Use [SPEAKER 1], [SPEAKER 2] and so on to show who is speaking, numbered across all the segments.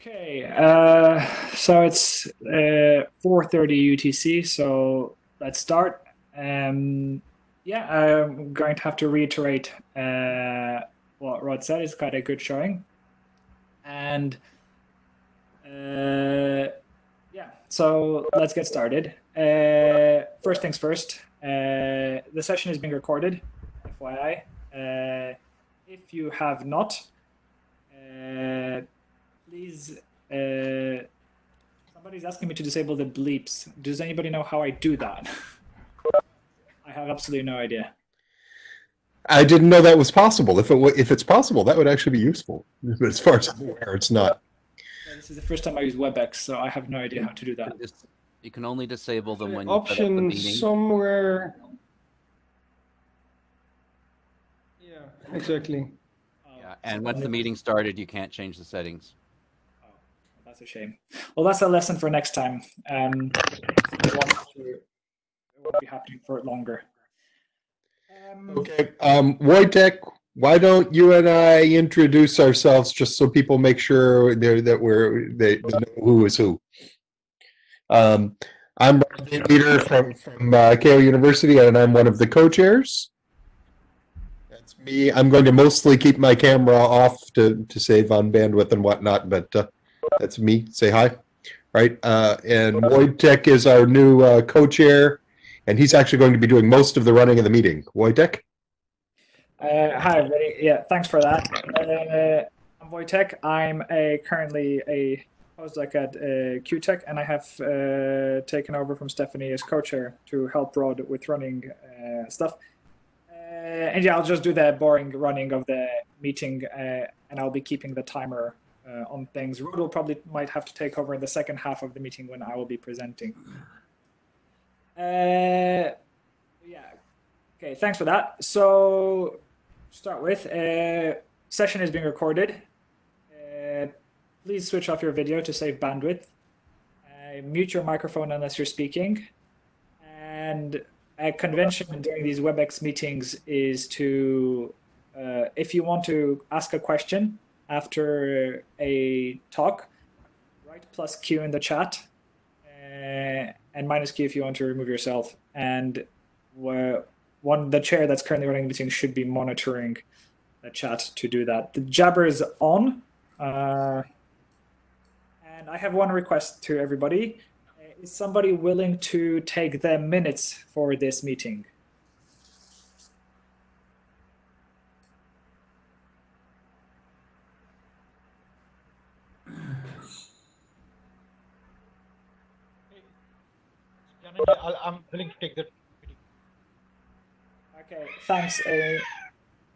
[SPEAKER 1] Okay, uh, so it's uh, 4.30 UTC, so let's start. Um, yeah, I'm going to have to reiterate uh, what Rod said. It's a good showing. And uh, yeah, so let's get started. Uh, first things first, uh, the session is being recorded, FYI. Uh, if you have not, uh, please. Uh, somebody's asking me to disable the bleeps. Does anybody know how I do that? I have absolutely no idea.
[SPEAKER 2] I didn't know that was possible. If it if it's possible, that would actually be useful. But as far as I'm aware, it's not.
[SPEAKER 1] Yeah, This is the first time I use WebEx, so I have no idea how to do that.
[SPEAKER 3] You can only disable them when you set up the
[SPEAKER 4] option somewhere. Yeah, exactly.
[SPEAKER 3] Yeah, and once the meeting started, you can't change the settings.
[SPEAKER 1] A shame. Well, that's a lesson for next time. Um, it won't, it won't be happening for longer. Um,
[SPEAKER 2] Okay, um, Wojtek, why don't you and I introduce ourselves just so people make sure that we're they, know who is who. Um, I'm Brian Leader from from uh, Keio University, and I'm one of the co-chairs. That's me. I'm going to mostly keep my camera off to to save on bandwidth and whatnot, but uh, that's me. Say hi, right? Uh, and Wojtek is our new uh, co-chair and he's actually going to be doing most of the running of the meeting. Wojtek?
[SPEAKER 1] Uh, hi, everybody. Yeah, thanks for that. Uh, I'm Wojtek. I'm a, currently a postdoc at uh, QuTech, and I have uh, taken over from Stephanie as co-chair to help Rod with running uh, stuff. Uh, and yeah, I'll just do the boring running of the meeting, uh, and I'll be keeping the timer uh, on things. Will probably might have to take over in the second half of the meeting when I will be presenting. Uh, yeah. Okay. Thanks for that. So, start with uh, session is being recorded. Uh, please switch off your video to save bandwidth. Uh, mute your microphone unless you're speaking. And a convention during these WebEx meetings is to, uh, if you want to ask a question after a talk, write plus Q in the chat uh, and minus Q if you want to remove yourself. And one the chair that's currently running the meeting should be monitoring the chat to do that. The Jabber is on, uh, and I have one request to everybody: Uh, Is somebody willing to take the minutes for this meeting?
[SPEAKER 5] I'll- I'm willing to take that.
[SPEAKER 1] Okay, thanks. Uh,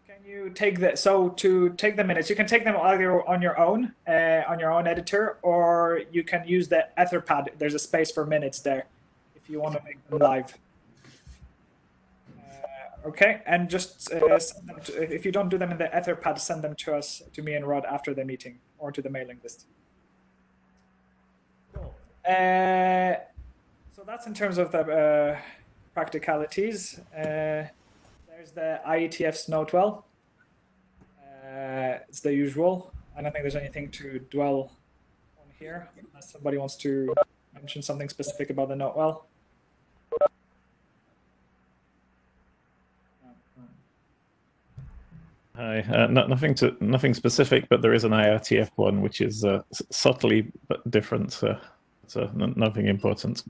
[SPEAKER 1] can you take the so to take the minutes? You can take them either on your own, uh, on your own editor, or you can use the Etherpad. There's a space for minutes there, if you want to make them live. Uh, okay, and just uh, send them to, if you don't do them in the Etherpad, send them to us, to me and Rod after the meeting, or to the mailing list. Cool. That's in terms of the uh, practicalities. Uh, there's the IETF's Note Well. Uh, it's the usual. I don't think there's anything to dwell on here, unless somebody wants to mention something specific about the Notewell.
[SPEAKER 6] Hi. Uh, no, nothing to nothing specific, but there is an IRTF one which is uh, subtly but different. Uh, so nothing important.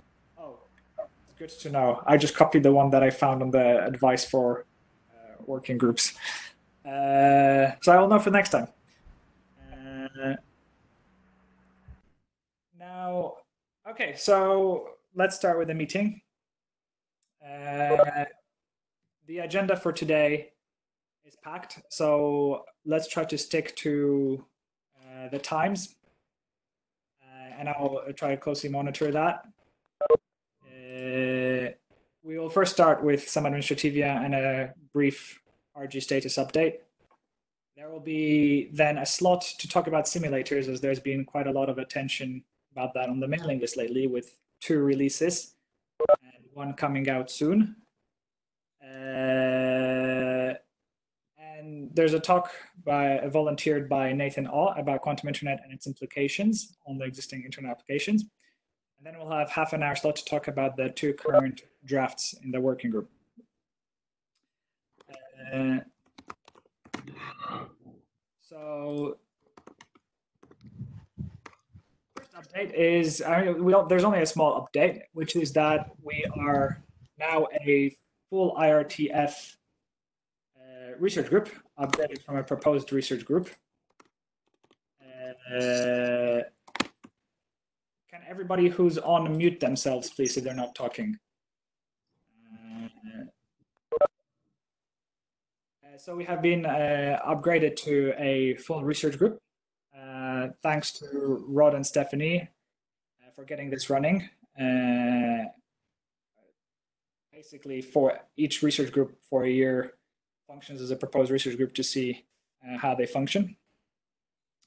[SPEAKER 1] Good to know. I just copied the one that I found on the advice for uh, working groups. Uh, so I will know for next time. Uh, now, okay, so let's start with the meeting. Uh, the agenda for today is packed, so let's try to stick to uh, the times. Uh, and I'll try to closely monitor that. We will first start with some administrativia and a brief RG status update. There will be then a slot to talk about simulators, as there's been quite a lot of attention about that on the mailing list lately, with two releases and one coming out soon. Uh, and there's a talk by volunteered by Nathan Aw about quantum internet and its implications on the existing internet applications. And then we'll have half an hour slot to talk about the two current drafts in the working group. Uh, so first update is I mean, we don't, there's only a small update, which is that we are now a full IRTF uh, research group, updated from a proposed research group. Uh, can everybody who's on mute themselves, please, if they're not talking? Uh, uh, so we have been uh, upgraded to a full research group. Uh, thanks to Rod and Stephanie uh, for getting this running. Uh, basically, for each research group for a year functions as a proposed research group to see uh, how they function.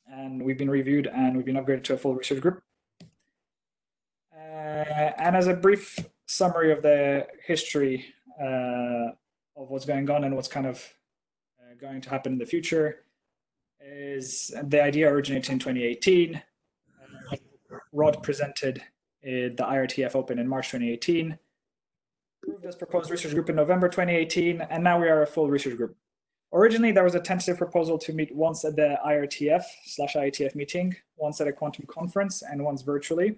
[SPEAKER 1] And we've been reviewed and we've been upgraded to a full research group. and as a brief summary of the history of what's going on and what's kind of going to happen in the future is the idea originated in 2018. Uh, Rod presented uh, the IRTF Open in March 2018. Approved as proposed research group in November 2018, and now we are a full research group. Originally, there was a tentative proposal to meet once at the IRTF slash IETF meeting, once at a quantum conference, and once virtually.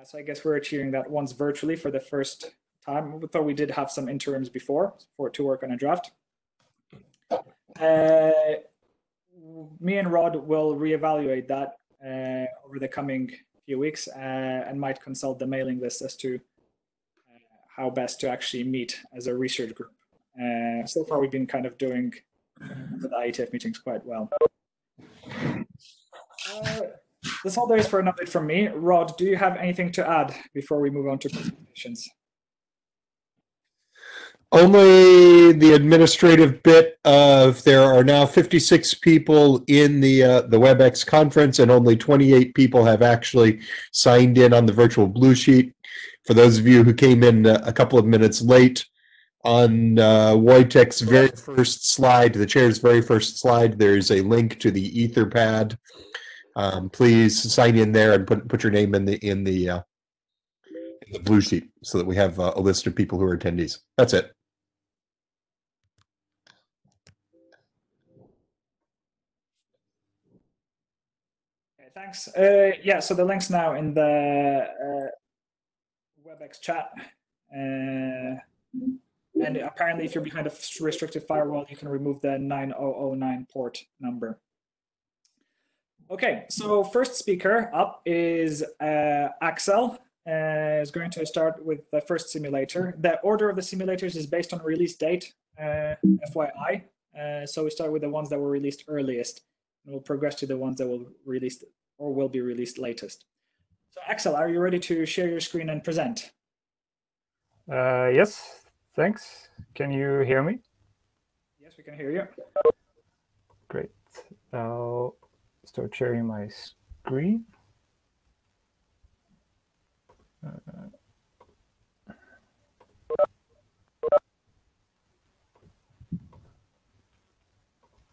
[SPEAKER 1] Uh, so I guess we're achieving that once virtually for the first time, though we did have some interims before for to work on a draft. Uh, me and Rod will reevaluate that uh, over the coming few weeks uh, and might consult the mailing list as to uh, how best to actually meet as a research group. Uh, so far, we've been kind of doing the IETF meetings quite well. That's all there is for an update from me. Rod, do you have anything to add before we move on to presentations?
[SPEAKER 2] Only the administrative bit of there are now 56 people in the uh, the WebEx conference, and only 28 people have actually signed in on the virtual blue sheet. For those of you who came in uh, a couple of minutes late, on uh, Wojtek's very first slide, the chair's very first slide, there's a link to the Etherpad. Um, please sign in there and put put your name in the in the uh, in the blue sheet so that we have uh, a list of people who are attendees. That's it.
[SPEAKER 1] thanks. Uh, yeah, so the link's now in the uh, WebEx chat. Uh, and apparently, if you're behind a restricted firewall, you can remove the 9009 port number. Okay, so first speaker up is uh, Axel. Uh, is going to start with the first simulator. The order of the simulators is based on release date, uh, FYI. so we start with the ones that were released earliest, and we'll progress to the ones that will released or will be released latest. So Axel, are you ready to share your screen and present?
[SPEAKER 7] Uh, yes, thanks. Can you hear me?
[SPEAKER 1] Yes, we can hear you.
[SPEAKER 7] Great. I'll start sharing my screen. Uh,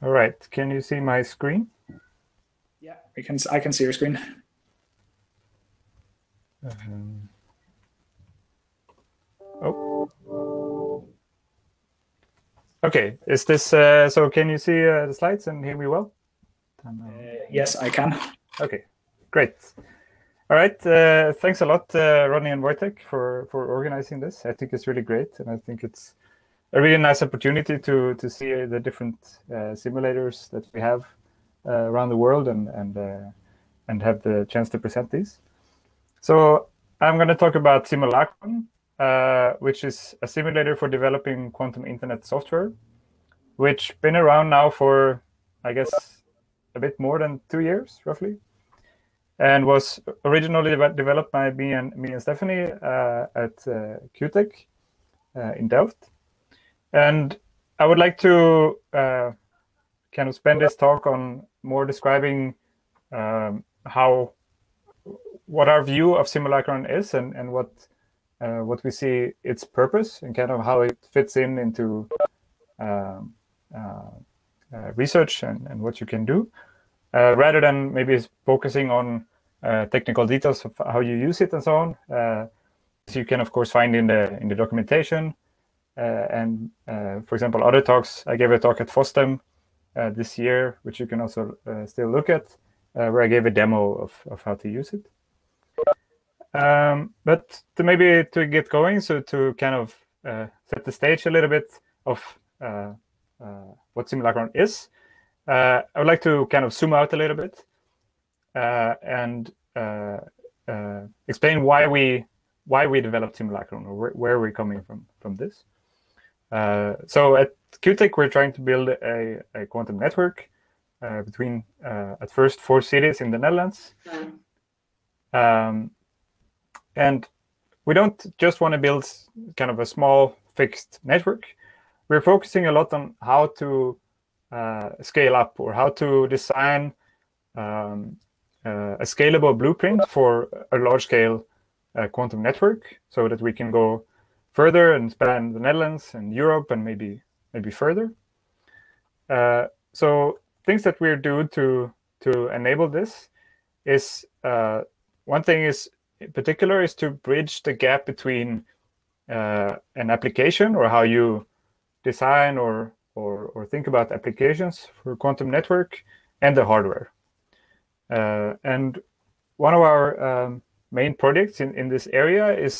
[SPEAKER 7] all right, can you see my screen?
[SPEAKER 1] Yeah, I can. I can see your screen.
[SPEAKER 7] Um, oh. Okay. Is this uh, so? Can you see uh, the slides and hear me well?
[SPEAKER 1] Uh, yes, I can.
[SPEAKER 7] Okay. Great. All right. Uh, thanks a lot, uh, Ronnie and Wojtek, for for organizing this. I think it's really great, and I think it's a really nice opportunity to to see the different uh, simulators that we have uh, around the world and and uh, and have the chance to present these. So I'm going to talk about SimulaQron, uh, which is a simulator for developing quantum internet software, which been around now for I guess a bit more than two years, roughly, and was originally developed by me and me and Stephanie uh, at uh, QuTech uh, in Delft. And I would like to kind of spend this talk on more describing um, how what our view of SimulaQron is and and what uh, what we see its purpose and kind of how it fits in into um, uh, uh, research and, and what you can do, uh, rather than maybe focusing on uh, technical details of how you use it and so on. Uh, you can of course find in the in the documentation. Uh, and for example, other talks. I gave a talk at FOSDEM this year, which you can also still look at, where I gave a demo of, of how to use it. Um, but to maybe to get going, so to kind of uh, set the stage a little bit of uh, uh, what SimulaQron is, I would like to kind of zoom out a little bit and explain why we why we developed SimulaQron or where, where we're coming from from this. Uh, so at QuTech, we're trying to build a, a quantum network uh, between, uh, at first, four cities in the Netherlands. Um, and we don't just want to build kind of a small fixed network. We're focusing a lot on how to uh, scale up or how to design um, uh, a scalable blueprint for a large scale uh, quantum network so that we can go further and span the Netherlands and Europe and maybe maybe further. Uh, so things that we're doing to to enable this is uh, one thing is in particular is to bridge the gap between uh, an application or how you design or, or, or think about applications for quantum network and the hardware. Uh, and one of our um, main projects in, in this area is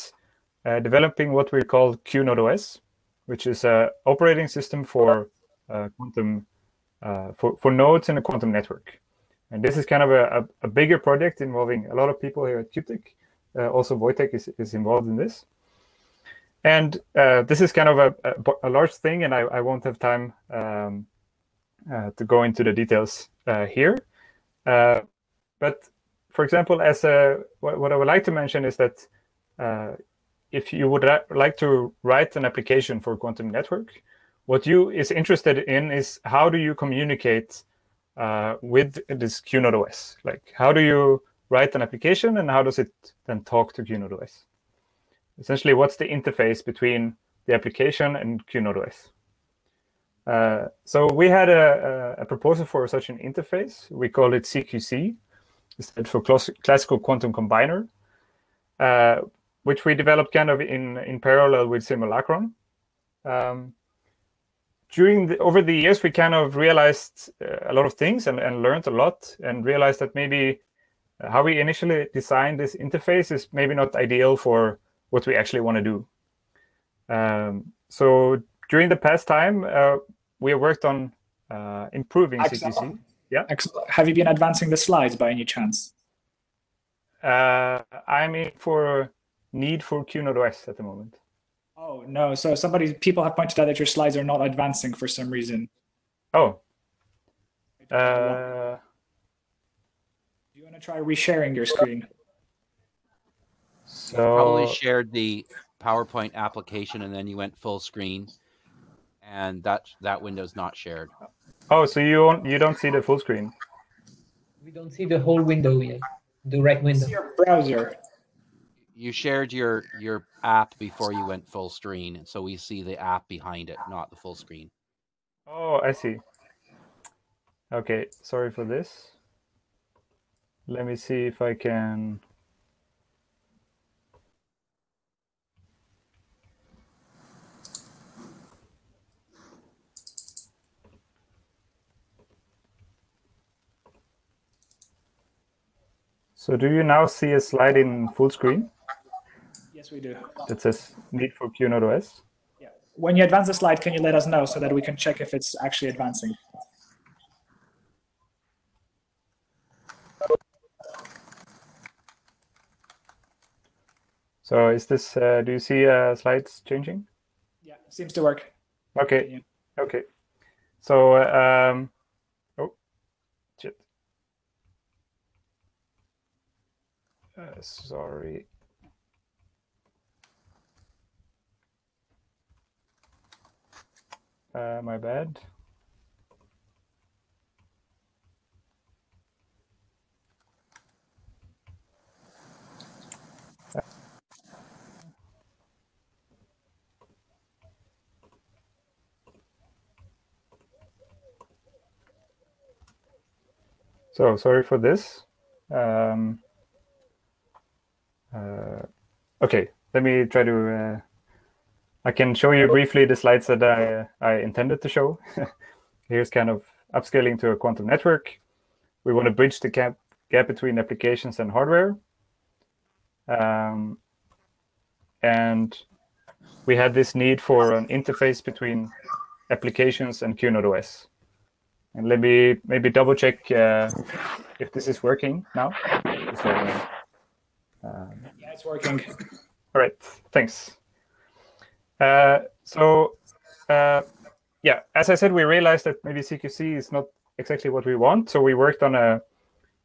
[SPEAKER 7] uh, developing what we call QNodeOS, which is an operating system for uh, quantum uh, for, for nodes in a quantum network. And this is kind of a, a, a, bigger project involving a lot of people here at QuTech. Uh, also, Wojtek is, is involved in this. And uh, this is kind of a, a, a large thing, and I, I, won't have time um, uh, to go into the details uh, here. Uh, but for example, as a, what, I would like to mention is that uh, if you would like to write an application for quantum network, what you is interested in is how do you communicate with this QNode OS? Like, how do you write an application and how does it then talk to QNode OS? Essentially, what's the interface between the application and QNode OS? Uh, so we had a, a, proposal for such an interface. We call it CQC, instead for Classical Quantum Combiner, uh, which we developed kind of in, in parallel with Simulacron. Um, during the, over the years, we kind of realized uh, a lot of things and, and learned a lot and realized that maybe how we initially designed this interface is maybe not ideal for what we actually want to do. Um, so during the past time, uh, we worked on uh, improving
[SPEAKER 1] Excellent.
[SPEAKER 7] CQC. Yeah.
[SPEAKER 1] Excellent. Have you been advancing the slides by any chance?
[SPEAKER 7] Uh, I'm in for need for QNode OS at the moment.
[SPEAKER 1] Oh no! So somebody, people have pointed out that your slides are not advancing for some reason.
[SPEAKER 7] Oh. Uh, Do you want
[SPEAKER 1] to try resharing your screen.
[SPEAKER 7] So
[SPEAKER 3] Probably shared the PowerPoint application and then you went full screen, and that that window's not shared.
[SPEAKER 7] Oh, so you don't you don't see the full screen?
[SPEAKER 8] We don't see the whole window yet. The right window.
[SPEAKER 1] See your browser.
[SPEAKER 3] You shared your your app before you went full screen, so we see the app behind it, not the full screen.
[SPEAKER 7] Oh, I see. Okay, sorry for this. Let me see if I can. So do you now see a slide in full screen?
[SPEAKER 1] Yes, we do.
[SPEAKER 7] That says need for QNode OS?
[SPEAKER 1] Yeah. When you advance the slide, can you let us know so that we can check if it's actually advancing?
[SPEAKER 7] So is this, uh, do you see uh, slides changing?
[SPEAKER 1] Yeah, seems to work.
[SPEAKER 7] Okay, okay. So, um, oh, shit. Uh, sorry. Uh, my bad. So sorry for this. Um, okay, let me try to. Uh, I can show you briefly the slides that I I intended to show. Here's kind of upscaling to a quantum network. We want to bridge the gap gap between applications and hardware. Um, and we had this need for an interface between applications and QNode OS. And let me maybe double check uh, if this is working now. So, um,
[SPEAKER 1] Yeah, it's working.
[SPEAKER 7] all right, thanks. Uh, so, uh, yeah, as I said, we realized that maybe CQC is not exactly what we want. So we worked on a,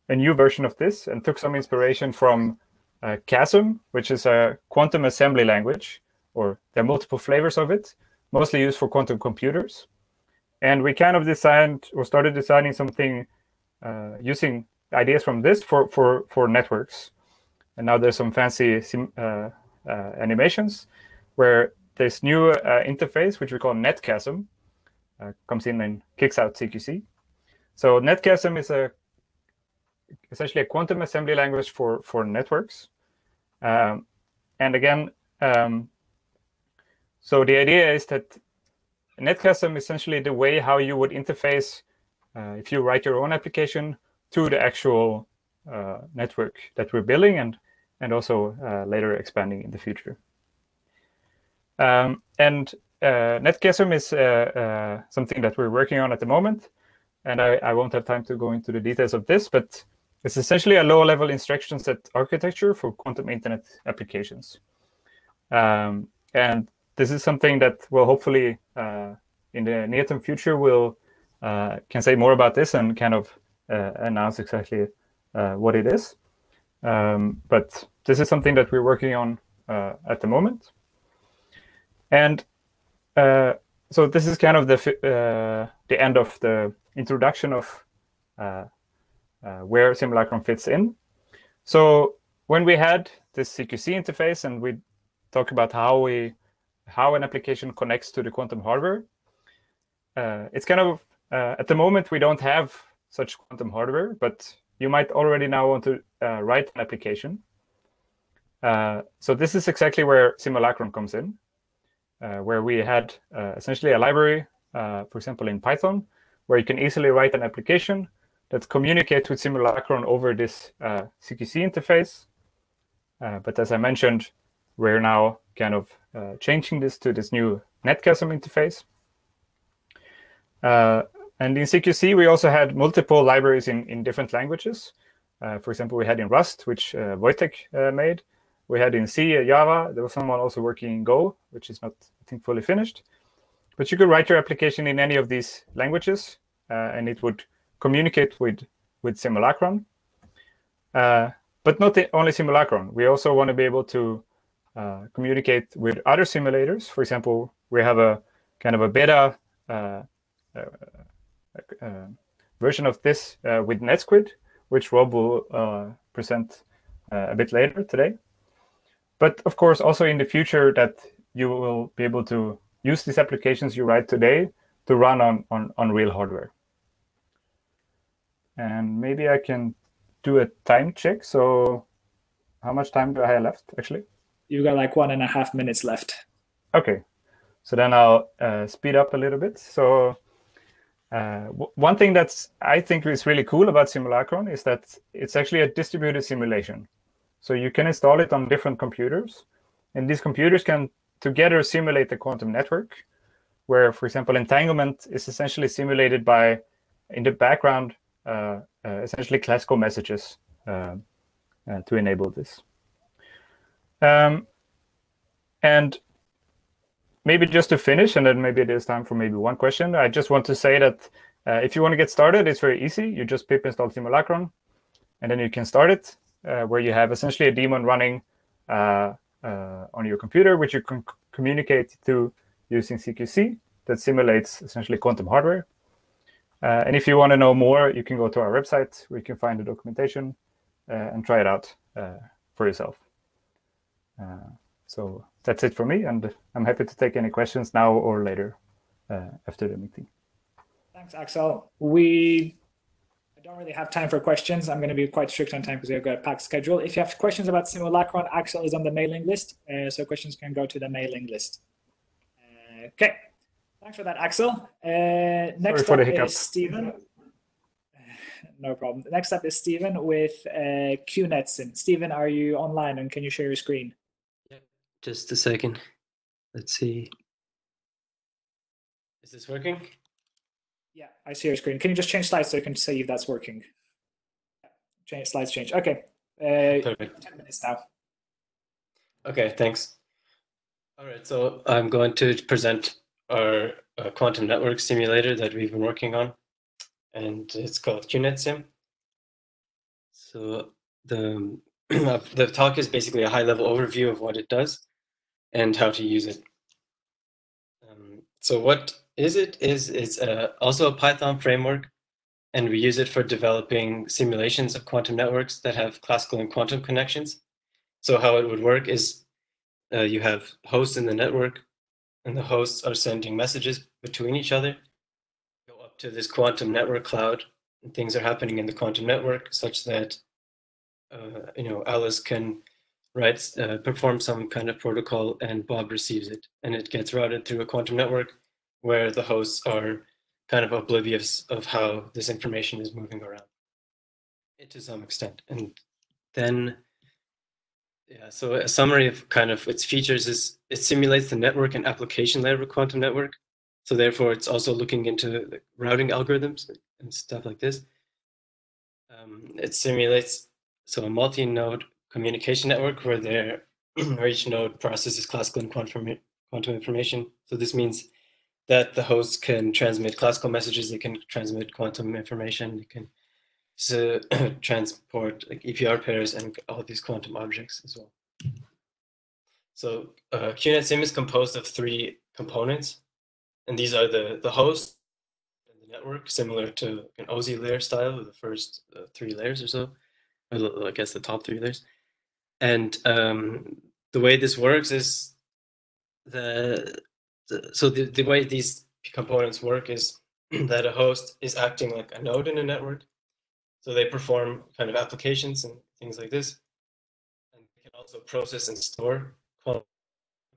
[SPEAKER 7] a new version of this and took some inspiration from uh, QASM, which is a quantum assembly language, or there are multiple flavors of it, mostly used for quantum computers. And we kind of designed or started designing something uh, using ideas from this for, for, for networks. And now there's some fancy uh, uh, animations where this new uh, interface, which we call NetQASM, uh, comes in and kicks out CQC. So NetQASM is a essentially a quantum assembly language for for networks. Um, and again, um, so the idea is that NetQASM is essentially the way how you would interface uh, if you write your own application to the actual network that we're building and and also uh, later expanding in the future. Um, and uh, NetQASM is uh, uh, something that we're working on at the moment, and I, I, won't have time to go into the details of this, but it's essentially a low-level instruction set architecture for quantum internet applications. Um, and this is something that will hopefully, uh, in the near-term future, we'll uh, can say more about this and kind of uh, announce exactly what it is. Um, but this is something that we're working on at the moment. And uh, so this is kind of the uh, the end of the introduction of uh, where SimulaQron fits in. So when we had this CQC interface and we talk about how we how an application connects to the quantum hardware, it's kind of at the moment we don't have such quantum hardware, but you might already now want to write an application. so this is exactly where SimulaQron comes in. Uh, where we had uh, essentially a library, uh, for example, in Python, where you can easily write an application that communicates with SimulaQron over this CQC interface. but as I mentioned, we're now kind of changing this to this new NetQASM interface. And in CQC, we also had multiple libraries in, in different languages. for example, we had in Rust, which Wojtek made. We had in C, Java. There was someone also working in Go, which is not, I think, fully finished. But you could write your application in any of these languages, uh, and it would communicate with, with SimulaQron. Uh, but not only SimulaQron. We also want to be able to uh, communicate with other simulators. For example, we have a kind of a beta uh, uh, uh, version of this with NetSquid, which Rob will present a bit later today. But of course, also in the future that you will be able to use these applications you write today to run on, on, on real hardware. And maybe I can do a time check. So how much time do I have left, actually?
[SPEAKER 1] You got like one and a half minutes left.
[SPEAKER 7] Okay. So then I'll uh, speed up a little bit. So uh, one thing that's I think is really cool about SimulaQron is that it's actually a distributed simulation. So you can install it on different computers. And these computers can together simulate the quantum network, where, for example, entanglement is essentially simulated by, in the background, uh, uh, essentially classical messages uh, uh to enable this. Um, and maybe just to finish, and then maybe it is time for maybe one question. I just want to say that uh, if you want to get started, it's very easy. You just pip install SimulaQron, and then you can start it uh, where you have essentially a daemon running uh, uh, on your computer, which you can communicate to using CQC that simulates essentially quantum hardware. Uh, and if you want to know more, you can go to our website where you can find the documentation uh, and try it out for yourself. so that's it for me, and I'm happy to take any questions now or later after the meeting.
[SPEAKER 1] Thanks, Axel. We I don't really have time for questions. I'm going to be quite strict on time because we've got a packed schedule. If you have questions about SimulaQron, Axel is on the mailing list, uh, so questions can go to the mailing list. Uh, okay, thanks for that, Axel. Uh, next
[SPEAKER 7] for
[SPEAKER 1] up is Stephen. No problem. Next up is Stephen with uh, QuNetSim. Stephen, are you online and can you share your screen?
[SPEAKER 9] Just a second. Let's see. Is this working?
[SPEAKER 1] Yeah, I see your screen. Can you just change slides so you can see if that's working? Change slides, change. Okay. Uh,
[SPEAKER 9] Perfect.
[SPEAKER 1] 10 minutes now.
[SPEAKER 9] Okay, thanks. All right, so I'm going to present our uh, quantum network simulator that we've been working on, and it's called QuNetSim. So the the talk is basically a high-level overview of what it does and how to use it. Um, so what is it? Is it's uh, also a Python framework, and we use it for developing simulations of quantum networks that have classical and quantum connections. So how it would work is uh, you have hosts in the network, and the hosts are sending messages between each other. Go up to this quantum network cloud, and things are happening in the quantum network such that uh, you know Alice can write uh, perform some kind of protocol, and Bob receives it, and it gets routed through a quantum network where the hosts are kind of oblivious of how this information is moving around to some extent, and then yeah, so a summary of kind of its features is it simulates the network and application layer of a quantum network. So therefore, it's also looking into the routing algorithms and stuff like this. Um, it simulates so a multi-node communication network where there where each node processes classical and quantum quantum information. So this means that the hosts can transmit classical messages, they can transmit quantum information, they can so transport like EPR pairs and all these quantum objects as well. So uh, QuNetSim is composed of three components, and these are the the host and the network, similar to an OSI layer style, the first uh, three layers or so, or I guess the top three layers. And um, the way this works is the, the so the, the way these components work is that a host is acting like a node in a network so they perform kind of applications and things like this. And they can also process and store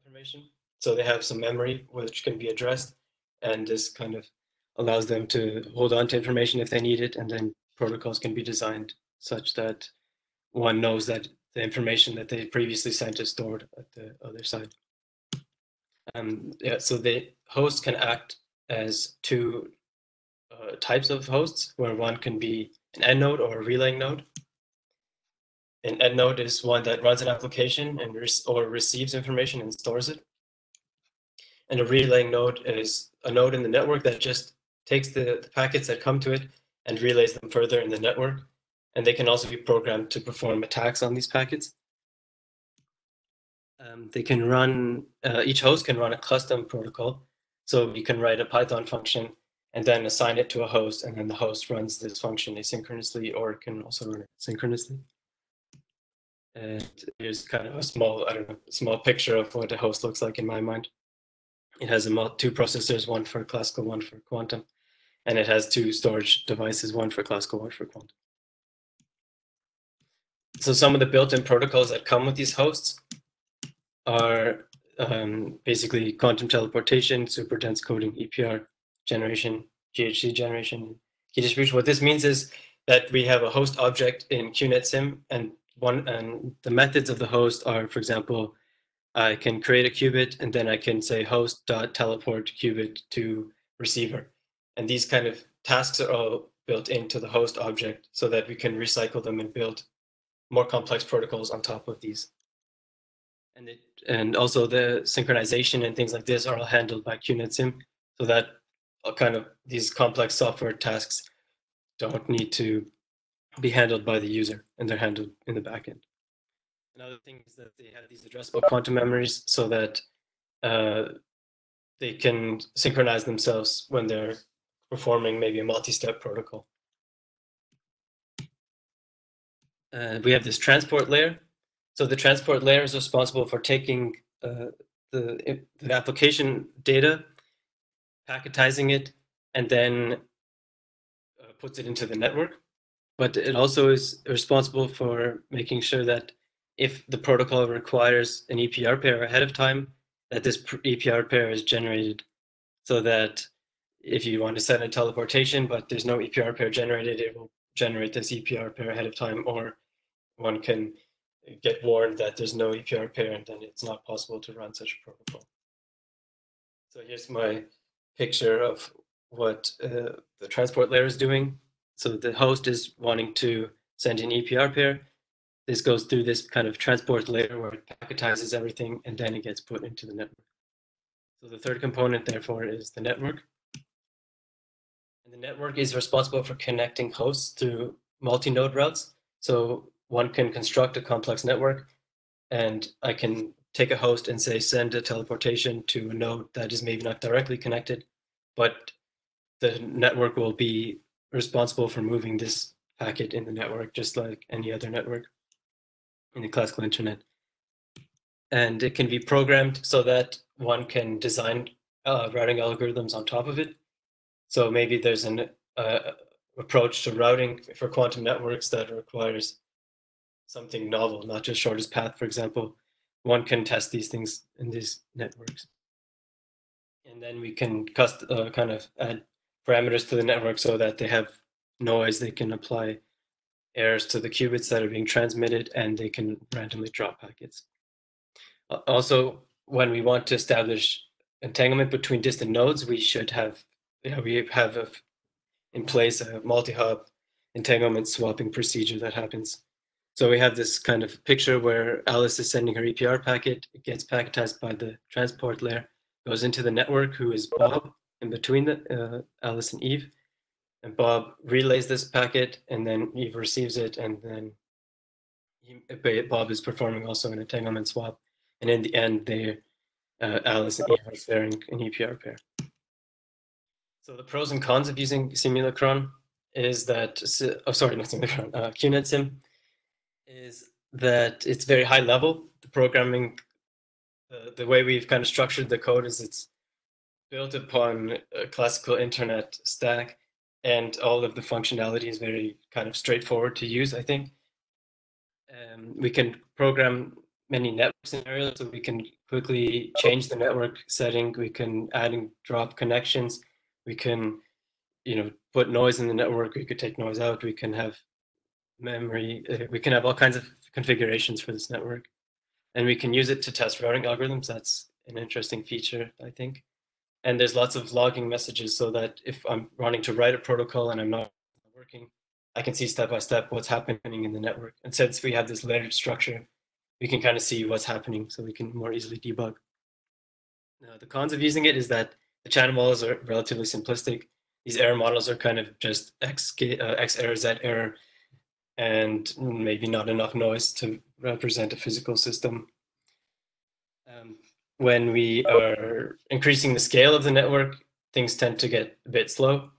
[SPEAKER 9] information. So they have some memory which can be addressed, and this kind of allows them to hold on to information if they need it, and then protocols can be designed such that one knows that the information that they previously sent is stored at the other side. Um, yeah, so the host can act as two uh, types of hosts, where one can be an end node or a relaying node. An end node is one that runs an application and re or receives information and stores it. And a relaying node is a node in the network that just takes the, the packets that come to it and relays them further in the network. And they can also be programmed to perform attacks on these packets. Um, they can run, uh, each host can run a custom protocol. So you can write a Python function and then assign it to a host, and then the host runs this function asynchronously, or it can also run it synchronously. And here's kind of a small, I don't know, small picture of what a host looks like in my mind. It has a two processors, one for classical, one for quantum, and it has two storage devices, one for classical, one for quantum. So some of the built-in protocols that come with these hosts are um, basically quantum teleportation, super dense coding, EPR, generation, GHZ generation, key distribution. What this means is that we have a host object in QuNetSim, and one and the methods of the host are, for example, I can create a qubit, and then I can say host dot teleport qubit to receiver, and these kind of tasks are all built into the host object so that we can recycle them and build more complex protocols on top of these. And it and also the synchronization and things like this are all handled by QuNetSim, so that kind of these complex software tasks don't need to be handled by the user and they're handled in the backend. Another thing is that they have these addressable quantum memories so that uh, they can synchronize themselves when they're performing maybe a multi-step protocol. Uh, we have this transport layer. So the transport layer is responsible for taking uh, the, the application data packetizing it, and then uh, puts it into the network. but it also is responsible for making sure that if the protocol requires an EPR pair ahead of time, that this EPR pair is generated so that if you want to send a teleportation, but there's no EPR pair generated, it will generate this EPR pair ahead of time, or one can get warned that there's no EPR pair and it's not possible to run such a protocol. So here's my picture of what uh, the transport layer is doing. So the host is wanting to send an EPR pair. This goes through this kind of transport layer where it packetizes everything and then it gets put into the network. So the third component, therefore, is the network. And the network is responsible for connecting hosts through multi-node routes. So one can construct a complex network and I can take a host and say send a teleportation to a node that is maybe not directly connected, but the network will be responsible for moving this packet in the network just like any other network in the classical internet. And it can be programmed so that one can design uh, routing algorithms on top of it. So maybe there's an uh, approach to routing for quantum networks that requires something novel, not just shortest path, for example. One can test these things in these networks. And then we can cust- uh, kind of add parameters to the network so that they have noise, they can apply errors to the qubits that are being transmitted, and they can randomly drop packets. Also, when we want to establish entanglement between distant nodes, we should have you know, we have a, in place a multi-hop entanglement swapping procedure that happens. So we have this kind of picture where Alice is sending her EPR packet, it gets packetized by the transport layer, goes into the network, who is Bob in between the, uh, Alice and Eve. And Bob relays this packet, and then Eve receives it, and then he, Bob is performing also an entanglement swap. And in the end, they, uh, Alice and Eve are sharing an EPR pair. So the pros and cons of using SimulaQron is that, oh, sorry, not SimulaQron, uh, QuNetSim is that it's very high level. The programming, the way we've kind of structured the code is it's built upon a classical internet stack and all of the functionality is very kind of straightforward to use, I think. Um, we can program many network scenarios, so we can quickly change the network setting. We can add and drop connections. We can, you know, put noise in the network. We could take noise out. We can have memory. Uh, we can have all kinds of configurations for this network, and we can use it to test routing algorithms. That's an interesting feature, I think. And there's lots of logging messages so that if I'm wanting to write a protocol and I'm not working, I can see step by step what's happening in the network. And since we have this layered structure, we can kind of see what's happening so we can more easily debug. Now, the cons of using it is that the channel models are relatively simplistic. These error models are kind of just X, uh, X error, Z error, and maybe not enough noise to represent a physical system. Um, when we are increasing the scale of the network, things tend to get a bit slow.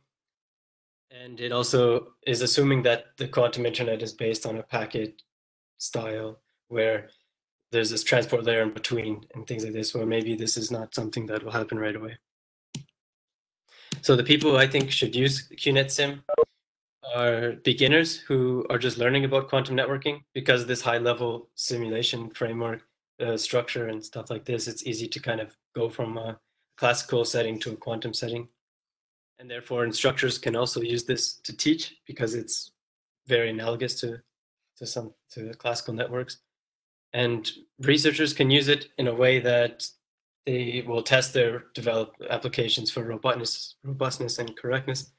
[SPEAKER 9] And it also is assuming that the quantum internet is based on a packet style where there's this transport layer in between and things like this, where maybe this is not something that will happen right away. So the people I think should use QuNetSim are beginners who are just learning about quantum networking because this high level simulation framework uh, structure and stuff like this, it's easy to kind of go from a classical setting to a quantum setting. And therefore, instructors can also use this to teach because it's very analogous to, to some to classical networks. And researchers can use it in a way that they will test their developed applications for robustness, robustness and correctness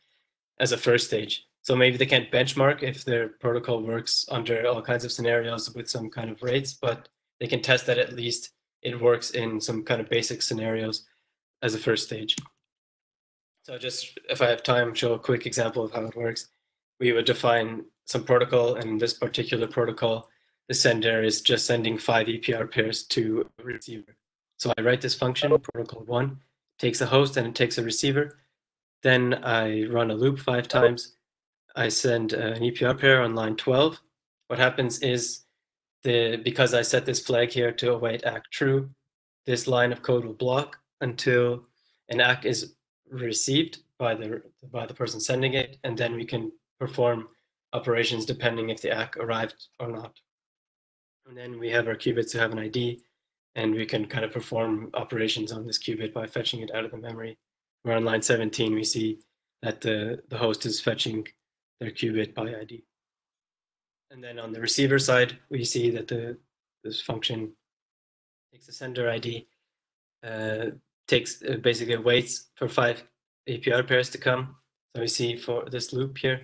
[SPEAKER 9] as a first stage. So maybe they can't benchmark if their protocol works under all kinds of scenarios with some kind of rates, but they can test that at least it works in some kind of basic scenarios as a first stage. So just, if I have time, show a quick example of how it works. We would define some protocol, and this particular protocol, the sender is just sending five EPR pairs to a receiver. So I write this function, protocol one, takes a host and it takes a receiver. Then I run a loop five times. I send uh, an EPR pair on line 12. What happens is the because I set this flag here to await ACK true, this line of code will block until an ACK is received by the by the person sending it, and then we can perform operations depending if the ACK arrived or not. And then we have our qubits who have an ID, and we can kind of perform operations on this qubit by fetching it out of the memory. Where on line 17, we see that the, the host is fetching their qubit by ID. And then on the receiver side, we see that the this function takes a sender ID, uh, takes uh, basically waits for five EPR pairs to come. So we see for this loop here,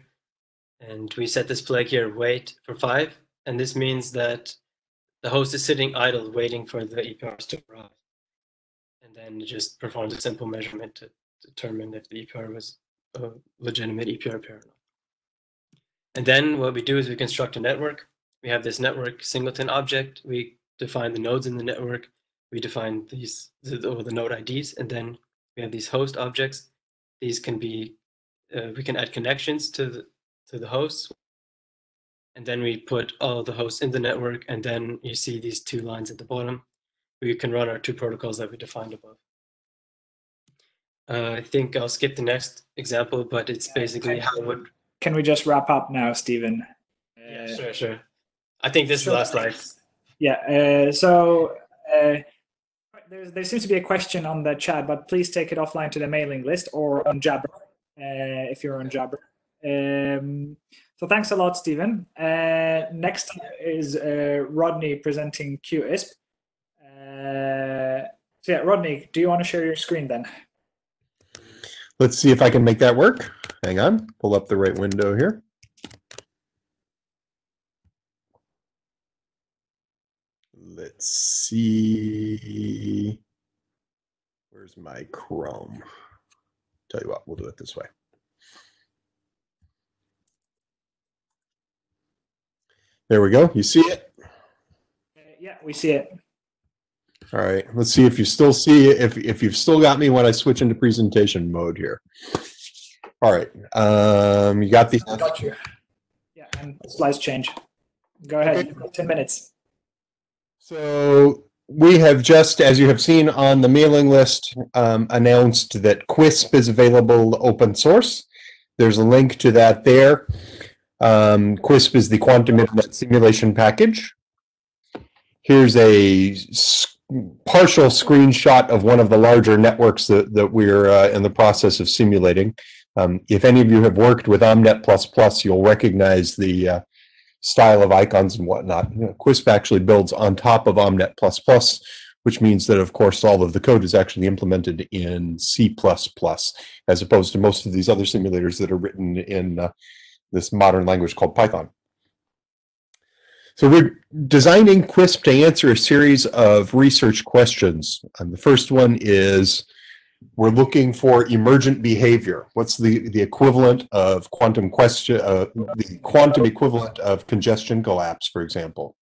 [SPEAKER 9] and we set this flag here, wait for five, and this means that the host is sitting idle waiting for the EPRs to arrive. And then just performs a simple measurement to determine if the EPR was a legitimate EPR pair or not. And then what we do is we construct a network. We have this network singleton object. We define the nodes in the network. We define these the, the node IDs, and then we have these host objects. These can be uh, we can add connections to the to the hosts, and then we put all the hosts in the network, and then you see these two lines at the bottom. We can run our two protocols that we defined above. Uh, I think I'll skip the next example, but it's basically how would
[SPEAKER 1] Can we just wrap up now, Stephen?
[SPEAKER 9] Yeah,
[SPEAKER 1] Uh,
[SPEAKER 9] sure, sure. I think this is the last slide.
[SPEAKER 1] Yeah. Uh, so uh, there, there seems to be a question on the chat, but please take it offline to the mailing list or on Jabber uh, if you're on Jabber. Um, so thanks a lot, Stephen. Uh, next is uh, Rodney presenting QUISP. Uh, so yeah, Rodney, do you want to share your screen then?
[SPEAKER 2] Let's see if I can make that work. Hang on, pull up the right window here. Let's see. Where's my Chrome? Tell you what, we'll do it this way. There we go. You see it?
[SPEAKER 1] Yeah, we see it.
[SPEAKER 2] All right. Let's see if you still see. If if you've still got me when I switch into presentation mode here. All right. Um, you got the.
[SPEAKER 1] Got you. Yeah, and slides change. Go ahead. Ten minutes.
[SPEAKER 2] So we have just, as you have seen on the mailing list, um, announced that QUISP is available open source. There's a link to that there. Um, QUISP is the quantum internet simulation package. Here's a s- partial screenshot of one of the larger networks that, that we're uh, in the process of simulating. Um, if any of you have worked with OmNet++, you'll recognize the uh, style of icons and whatnot. You know, Quisp actually builds on top of OmNet++, which means that, of course, all of the code is actually implemented in C++, as opposed to most of these other simulators that are written in uh, this modern language called Python. So we're designing Quisp to answer a series of research questions. And the first one is, we're looking for emergent behavior. What's the, the equivalent of quantum question, uh, the quantum equivalent of congestion collapse, for example?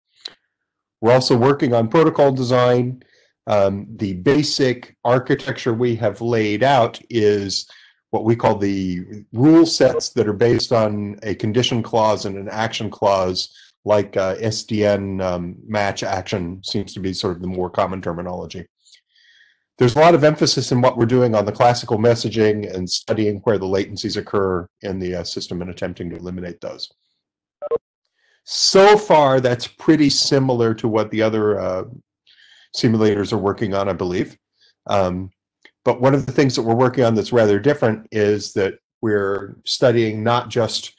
[SPEAKER 2] We're also working on protocol design. Um, the basic architecture we have laid out is what we call the rule sets that are based on a condition clause and an action clause, like uh, SDN um, match action seems to be sort of the more common terminology there's a lot of emphasis in what we're doing on the classical messaging and studying where the latencies occur in the uh, system and attempting to eliminate those. So far, that's pretty similar to what the other uh, simulators are working on, I believe. Um, but one of the things that we're working on that's rather different is that we're studying not just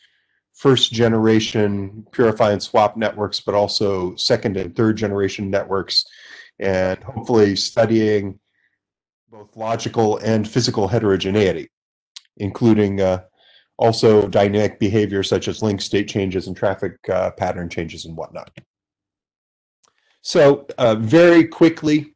[SPEAKER 2] first generation purify and swap networks, but also second and third generation networks, and hopefully studying both logical and physical heterogeneity, including uh, also dynamic behavior such as link state changes and traffic uh, pattern changes and whatnot. So uh, very quickly,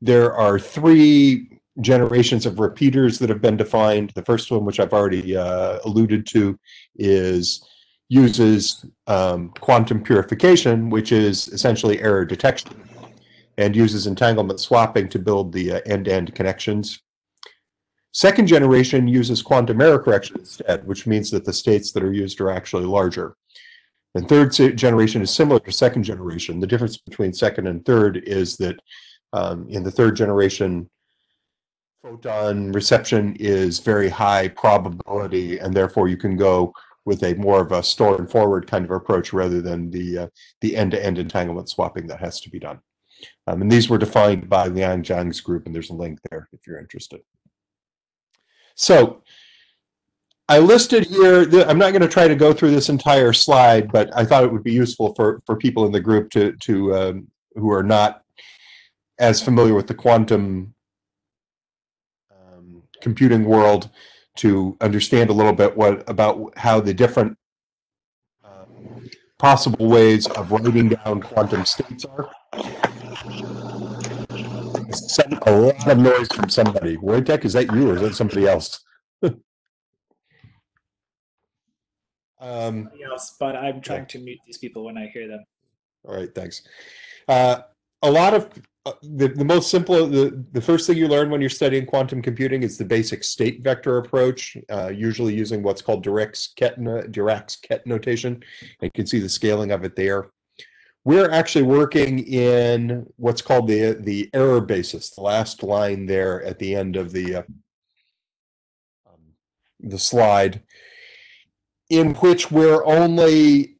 [SPEAKER 2] there are three generations of repeaters that have been defined. The first one, which I've already uh, alluded to, is uses um, quantum purification, which is essentially error detection and uses entanglement swapping to build the uh, end-to-end connections. Second generation uses quantum error correction instead, which means that the states that are used are actually larger. And third generation is similar to second generation. The difference between second and third is that um, in the third generation, photon reception is very high probability, and therefore you can go with a more of a store and forward kind of approach rather than the uh, the end-to-end entanglement swapping that has to be done. Um, and these were defined by Liang Jiang's group, and there's a link there if you're interested. So I listed here, I'm not going to try to go through this entire slide, but I thought it would be useful for, for people in the group to, to um, who are not as familiar with the quantum um, computing world to understand a little bit what about how the different uh, possible ways of writing down quantum states are. A lot of noise from somebody. Wojtek, is that you or is that somebody else? um,
[SPEAKER 1] else, but I'm trying to mute these people when I hear them.
[SPEAKER 2] all right, thanks. Uh, a lot of uh, the, the most simple, the, the first thing you learn when you're studying quantum computing is the basic state vector approach, uh, usually using what's called Dirac's ket, Dirac's ket notation. You can see the scaling of it there. We're actually working in what's called the the error basis, the last line there at the end of the uh, um, the slide, in which we're only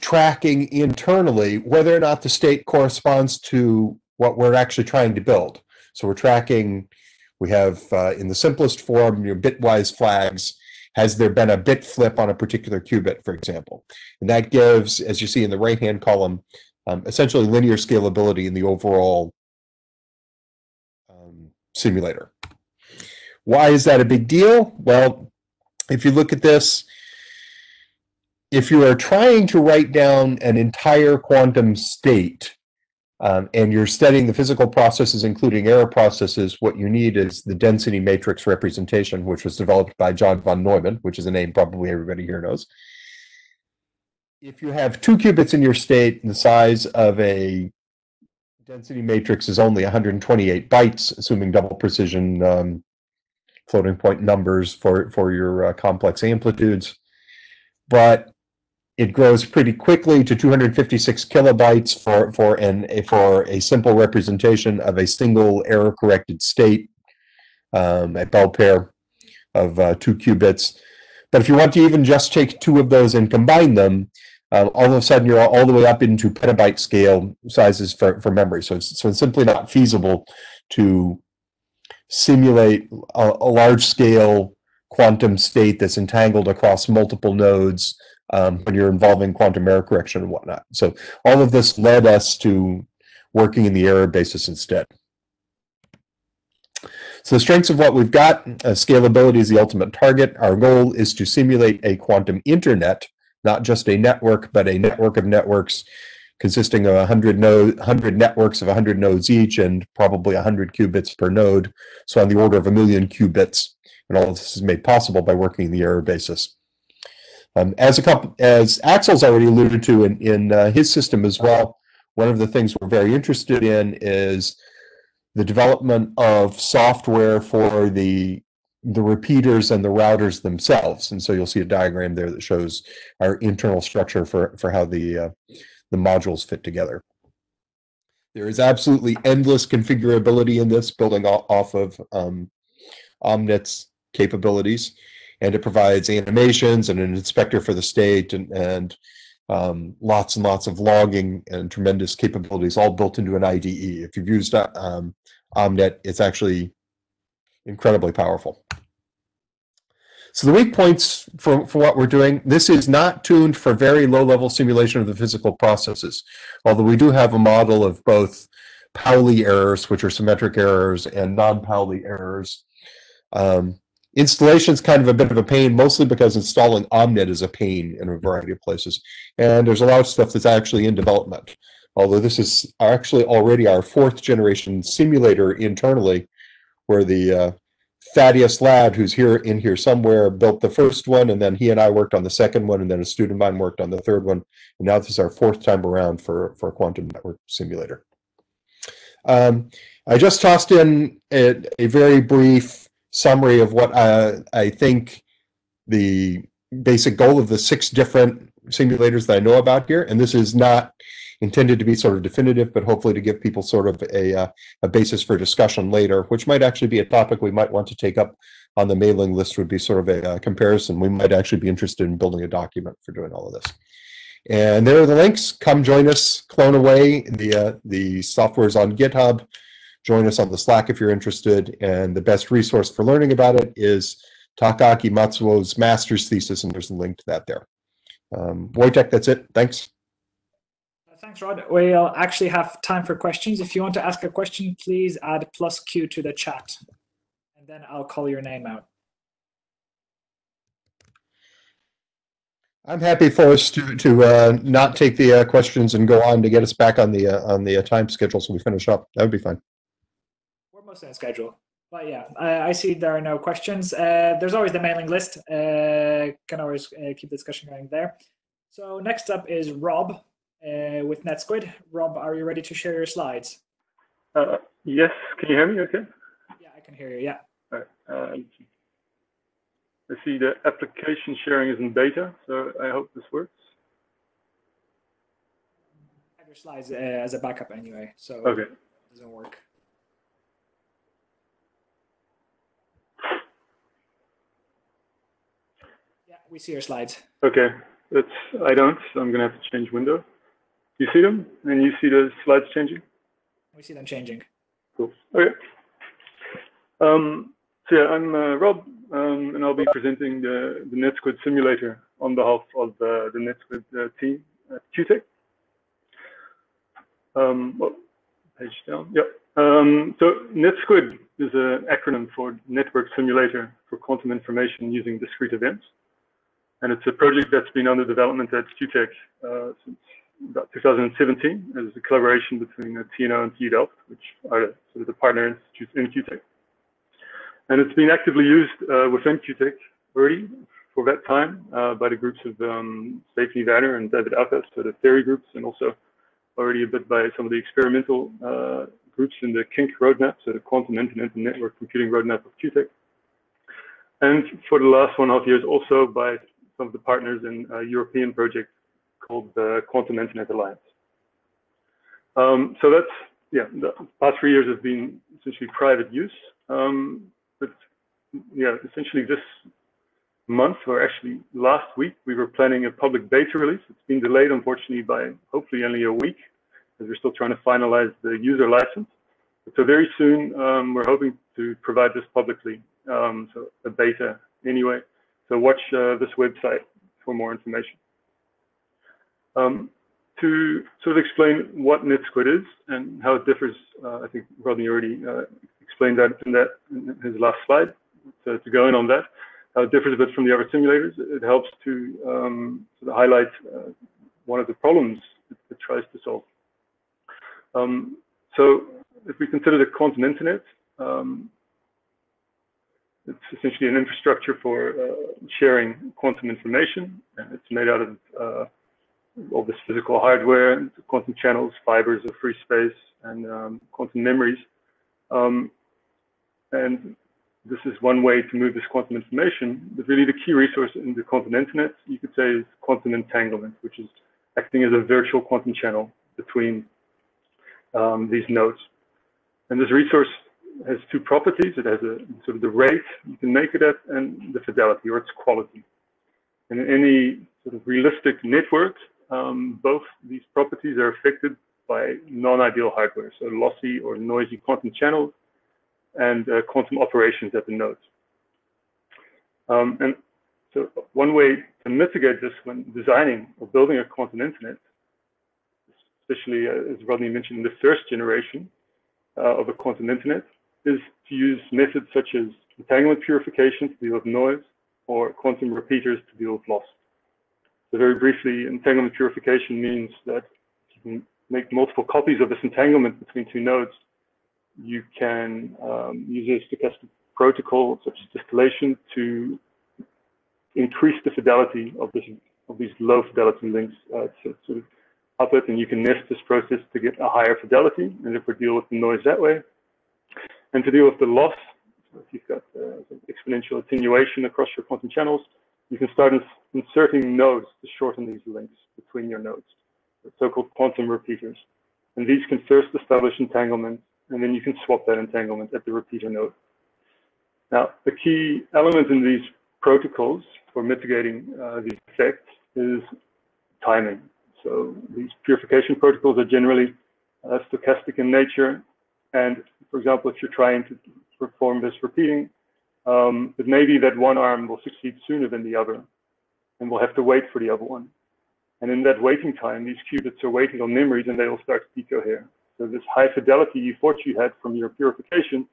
[SPEAKER 2] tracking internally whether or not the state corresponds to what we're actually trying to build. So we're tracking, we have uh, in the simplest form, your bitwise flags. Has there been a bit flip on a particular qubit, for example? And that gives, as you see in the right-hand column, um, essentially linear scalability in the overall um, simulator. Why is that a big deal? Well, if you look at this, if you are trying to write down an entire quantum state um, and you're studying the physical processes, including error processes, what you need is the density matrix representation, which was developed by John von Neumann, which is a name probably everybody here knows. If you have two qubits in your state, the size of a density matrix is only 128 bytes, assuming double precision um, floating point numbers for, for your uh, complex amplitudes. But it grows pretty quickly to 256 kilobytes for for an for a simple representation of a single error corrected state, um, a bell pair of uh, two qubits. But if you want to even just take two of those and combine them, uh, all of a sudden you're all the way up into petabyte scale sizes for, for memory. So it's, so it's simply not feasible to simulate a, a large scale quantum state that's entangled across multiple nodes um, when you're involving quantum error correction and whatnot. So all of this led us to working in the error basis instead. So the strengths of what we've got, uh, scalability is the ultimate target. Our goal is to simulate a quantum internet, not just a network, but a network of networks consisting of 100, node, 100 networks of 100 nodes each and probably 100 qubits per node. So on the order of a million qubits. And all of this is made possible by working in the error basis. Um, as a couple, as Axel's already alluded to in, in uh, his system as well, one of the things we're very interested in is the development of software for the the repeaters and the routers themselves. And so you'll see a diagram there that shows our internal structure for, for how the, uh, the modules fit together. There is absolutely endless configurability in this, building off of um, Omnet's capabilities and it provides animations and an inspector for the state and, and um, lots and lots of logging and tremendous capabilities all built into an IDE. If you've used um, Omnet, it's actually incredibly powerful. So the weak points for, for what we're doing, this is not tuned for very low-level simulation of the physical processes, although we do have a model of both Pauli errors, which are symmetric errors, and non-Pauli errors. Um, Installation is kind of a bit of a pain, mostly because installing Omnet is a pain in a variety of places. And there's a lot of stuff that's actually in development. Although this is actually already our fourth generation simulator internally, where the uh, Thaddeus Ladd, who's here in here somewhere, built the first one, and then he and I worked on the second one, and then a student of mine worked on the third one. And now this is our fourth time around for, for a quantum network simulator. Um, I just tossed in a, a very brief summary of what uh, I think the basic goal of the six different simulators that I know about here. And this is not intended to be sort of definitive, but hopefully to give people sort of a, uh, a basis for discussion later, which might actually be a topic we might want to take up on the mailing list would be sort of a uh, comparison. We might actually be interested in building a document for doing all of this. And there are the links. Come join us, clone away. The uh, the software is on GitHub. Join us on the Slack if you're interested. And the best resource for learning about it is Takaaki Matsuo's master's thesis, and there's a link to that there. Um, Wojtek, that's it. Thanks.
[SPEAKER 1] Thanks, Rod. We'll actually have time for questions. If you want to ask a question, please add plus Q to the chat, and then I'll call your name out.
[SPEAKER 2] I'm happy for us to to uh, not take the uh, questions and go on to get us back on the uh, on the uh, time schedule so we finish up. That would be fine.
[SPEAKER 1] We're mostly on schedule. But yeah, I, I see there are no questions. Uh, there's always the mailing list. Uh, can always uh, keep the discussion going there. So next up is Rob uh, with NetSquid. Rob, are you ready to share your slides?
[SPEAKER 10] Uh, yes, can you hear me okay?
[SPEAKER 1] Yeah, I can hear you. Yeah.
[SPEAKER 10] All right. Uh, I see the application sharing is in beta, so I hope this works.
[SPEAKER 1] I have your slides uh, as a backup anyway, so
[SPEAKER 10] Okay.
[SPEAKER 1] it doesn't work. Yeah, we see your slides.
[SPEAKER 10] Okay, that's I don't, so I'm gonna have to change window. You see them, and you see the slides changing.
[SPEAKER 1] We see them changing.
[SPEAKER 10] Cool. Okay. Um, so yeah, I'm uh, Rob, um, and I'll be presenting the, the NetSquid simulator on behalf of uh, the NetSquid uh, team at QuTech. Um, well, page down. Yep. Um, so NetSquid is an acronym for Network Simulator for Quantum Information Using Discrete Events. And it's a project that's been under development at QuTech uh, since about 2017 as a collaboration between uh, TNO and TU Delft, which are sort of the partner institutes in QuTech. And it's been actively used uh, within QuTech already for that time uh, by the groups of um, Stephanie Wehner and David Elkouss, so the theory groups, and also already a bit by some of the experimental uh, groups in the QINC roadmap, so the Quantum Internet and Network Computing roadmap of QuTech. And for the last one and a half years, also by some of the partners in a European project called the Quantum Internet Alliance. Um, so that's, yeah, the past three years have been essentially private use. Um, but yeah, essentially this month, or actually last week, we were planning a public beta release. It's been delayed, unfortunately, by hopefully only a week, as we're still trying to finalize the user license. So very soon, um, we're hoping to provide this publicly, um, so a beta anyway. So watch uh, this website for more information. Um, to sort of explain what NetSquid is and how it differs, uh, I think Rodney already uh, explained that in that in his last slide. So to go in on that, how it differs a bit from the other simulators, it helps to um, sort of highlight uh, one of the problems it, it tries to solve. Um, so if we consider the quantum internet, um, it's essentially an infrastructure for uh, sharing quantum information, and it's made out of uh, all this physical hardware, quantum channels, fibers of free space, and um, quantum memories. Um, and this is one way to move this quantum information. But really, the key resource in the quantum internet, you could say, is quantum entanglement, which is acting as a virtual quantum channel between um, these nodes. And this resource has two properties. It has a sort of the rate you can make it at and the fidelity or its quality. And in any sort of realistic network, um, both these properties are affected by non-ideal hardware, so lossy or noisy quantum channels and uh, quantum operations at the nodes. Um, and so one way to mitigate this when designing or building a quantum internet, especially uh, as Rodney mentioned in the first generation uh, of a quantum internet, is to use methods such as entanglement purification to deal with noise or quantum repeaters to deal with loss. So very briefly, entanglement purification means that if you can make multiple copies of this entanglement between two nodes. You can um, use a stochastic protocol such as distillation to increase the fidelity of, this, of these low fidelity links uh, to sort output, and you can nest this process to get a higher fidelity, and therefore deal with the noise that way. And to deal with the loss, so if you've got uh, exponential attenuation across your quantum channels, you can start ins inserting nodes to shorten these links between your nodes, so-called quantum repeaters. And these can first establish entanglement, and then you can swap that entanglement at the repeater node. Now, the key element in these protocols for mitigating uh, these effects is timing. So these purification protocols are generally uh, stochastic in nature. And for example, if you're trying to perform this repeating, um, it may be that one arm will succeed sooner than the other, and we'll have to wait for the other one. And in that waiting time, these qubits are waiting on memories and they will start to decohere. So this high fidelity you thought you had from your purification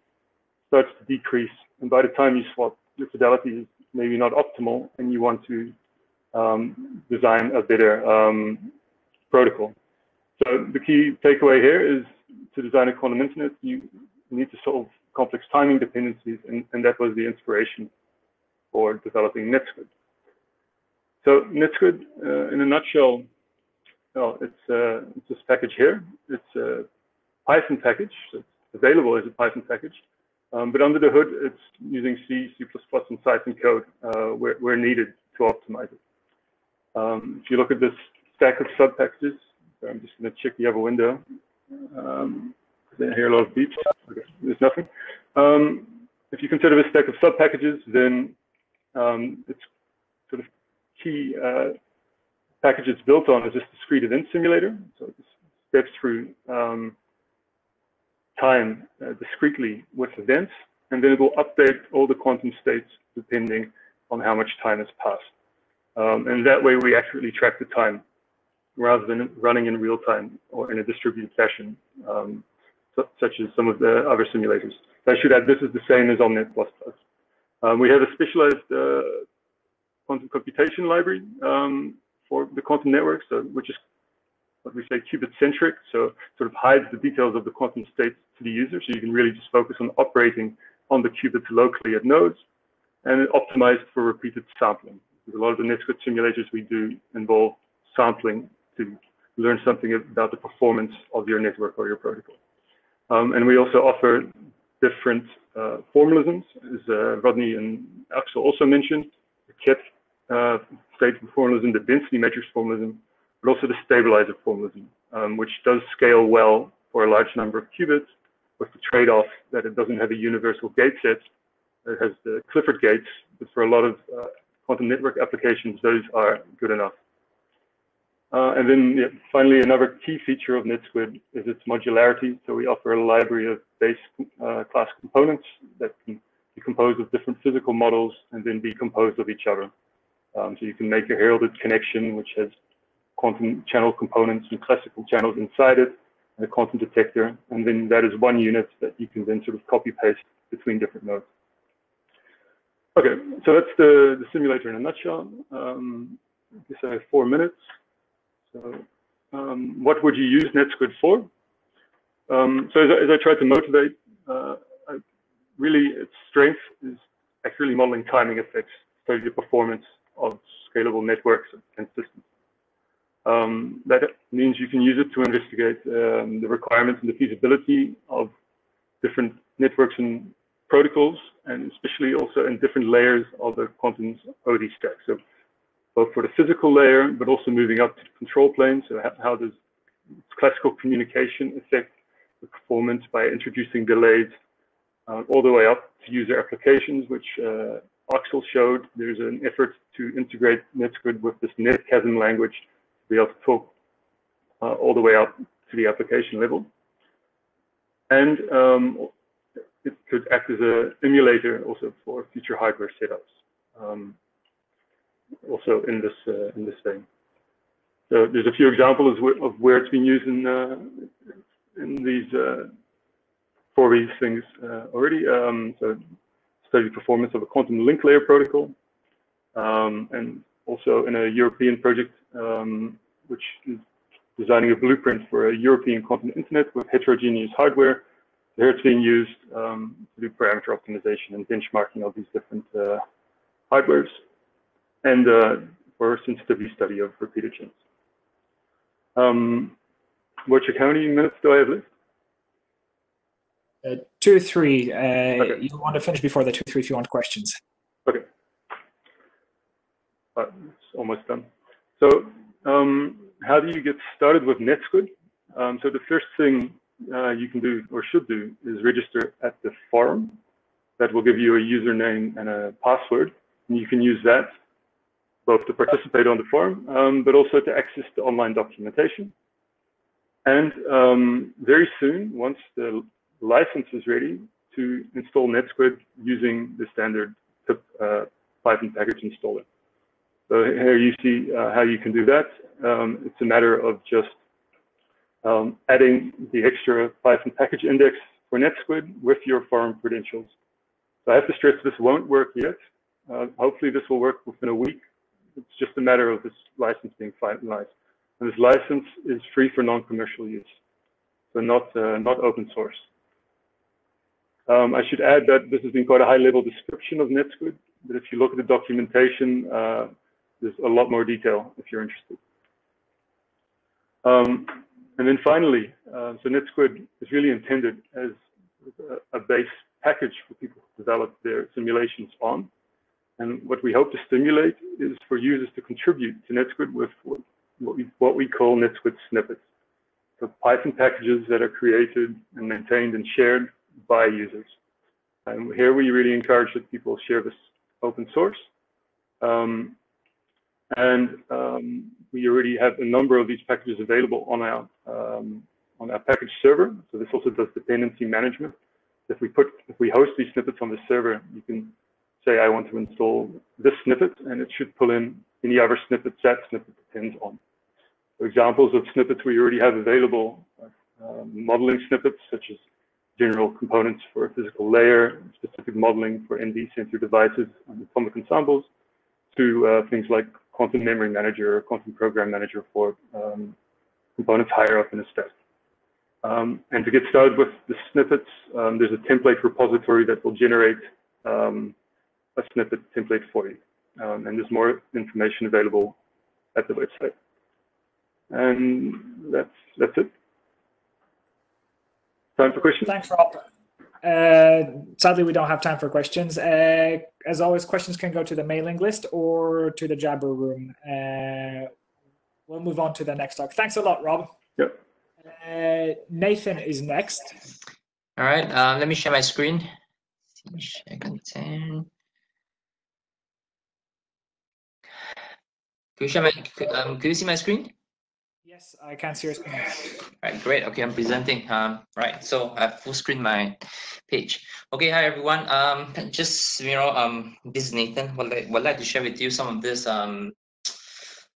[SPEAKER 10] starts to decrease. And by the time you swap, your fidelity is maybe not optimal and you want to um, design a better um, protocol. So the key takeaway here is to design a quantum internet, you need to solve complex timing dependencies, and, and that was the inspiration for developing NetSquid. So NetSquid, uh, in a nutshell, well, it's, uh, it's this package here. It's a Python package. It's available as a Python package. Um, but under the hood, it's using C, C++, and Cython code uh, where, where needed to optimize it. Um, if you look at this stack of sub packages, I'm just going to check the other window. Um, I hear a lot of beeps. Okay, there's nothing. Um, if you consider this stack of sub packages, then um, it's sort of key uh, package it's built on is this discrete event simulator. So it steps through um, time uh, discretely with events, and then it will update all the quantum states depending on how much time has passed. Um, and that way we accurately track the time rather than running in real time or in a distributed fashion, um, so, such as some of the other simulators. I should add, this is the same as OMNet++. Um, we have a specialized uh, quantum computation library um, for the quantum network, so, which is what we say qubit-centric, so sort of hides the details of the quantum states to the user, so you can really just focus on operating on the qubits locally at nodes, and optimized for repeated sampling. A lot of the NetSquid simulators we do involve sampling to learn something about the performance of your network or your protocol. Um, and we also offer different uh, formalisms, as uh, Rodney and Axel also mentioned, the Ket uh, state formalism, the density matrix formalism, but also the stabilizer formalism, um, which does scale well for a large number of qubits, with the trade-off that it doesn't have a universal gate set. It has the Clifford gates, but for a lot of uh, quantum network applications, those are good enough. Uh, and then yeah, finally, another key feature of NetSquid is its modularity. So we offer a library of base uh, class components that can be composed of different physical models and then be composed of each other. Um, so you can make a heralded connection, which has quantum channel components and classical channels inside it, and a quantum detector. And then that is one unit that you can then sort of copy paste between different nodes. Okay, so that's the, the simulator in a nutshell. Um, I have four minutes. So um, what would you use NetSquid for? Um, so as I, as I tried to motivate, uh, I, really its strength is actually modeling timing effects, so the performance of scalable networks and systems. Um, that means you can use it to investigate um, the requirements and the feasibility of different networks and protocols, and especially also in different layers of the quantum OD stack. So both for the physical layer, but also moving up to the control plane. So how, does classical communication affect the performance by introducing delays uh, all the way up to user applications, which uh, Axel showed. There's an effort to integrate NetSquid with this NetQASM language to be able to talk uh, all the way up to the application level. And um, it could act as an emulator also for future hardware setups. Um, also in this uh, in this vein. So there's a few examples of where it's been used in uh, in these uh, for these things already. Um, so study performance of a quantum link layer protocol, um, and also in a European project um, which is designing a blueprint for a European quantum internet with heterogeneous hardware. There it's being used um, to do parameter optimization and benchmarking of these different uh, hardwares and uh, for sensitivity study of repeated chains. Um, how many minutes do I have left?
[SPEAKER 1] Uh, two, three. Uh, okay. You want to finish before the two, three if you want questions.
[SPEAKER 10] Okay. Uh, it's almost done. So um, how do you get started with NetSquid? Um, so the first thing uh, you can do or should do is register at the forum that will give you a username and a password. And you can use that both to participate on the forum, um, but also to access the online documentation. And um, very soon, once the license is ready, to install NetSquid using the standard pip, uh, Python package installer. So here you see uh, how you can do that. Um, it's a matter of just um, adding the extra Python package index for NetSquid with your forum credentials. So I have to stress this won't work yet. Uh, hopefully this will work within a week. It's just a matter of this license being finalized. And this license is free for non-commercial use, so not, uh, not open source. Um, I should add that this has been quite a high-level description of NetSquid, but if you look at the documentation, uh, there's a lot more detail if you're interested. Um, and then finally, uh, so NetSquid is really intended as a, a, base package for people to develop their simulations on. And what we hope to stimulate is for users to contribute to NetSquid with what we, what we call NetSquid snippets. So Python packages that are created and maintained and shared by users. And here we really encourage that people share this open source. Um, and um, we already have a number of these packages available on our um, on our package server. So this also does dependency management. If we put if we host these snippets on the server, you can say I want to install this snippet, and it should pull in any other snippets that snippet depends on. Examples of snippets we already have available, uh, modeling snippets such as general components for a physical layer, specific modeling for NV-center devices and atomic ensembles, to uh, things like quantum memory manager or quantum program manager for um, components higher up in the stack. Um, and to get started with the snippets, um, there's a template repository that will generate um, a snippet template for you. Um, and there's more information available at the website. And that's that's it. Time for questions?
[SPEAKER 1] Thanks, Rob. Uh, sadly, we don't have time for questions. Uh, as always, questions can go to the mailing list or to the Jabber room. Uh, we'll move on to the next talk. Thanks a lot, Rob.
[SPEAKER 10] Yep.
[SPEAKER 1] Uh, Nathan is next.
[SPEAKER 11] All right, uh, let me share my screen. Share Can you share my? Um, can you see my screen?
[SPEAKER 1] Yes, I can see your screen.
[SPEAKER 11] Right, great. Okay, I'm presenting. Um, right, so I've full screen my page. Okay, hi everyone. Um, just you know, um, this is Nathan. Would like would like to share with you some of this um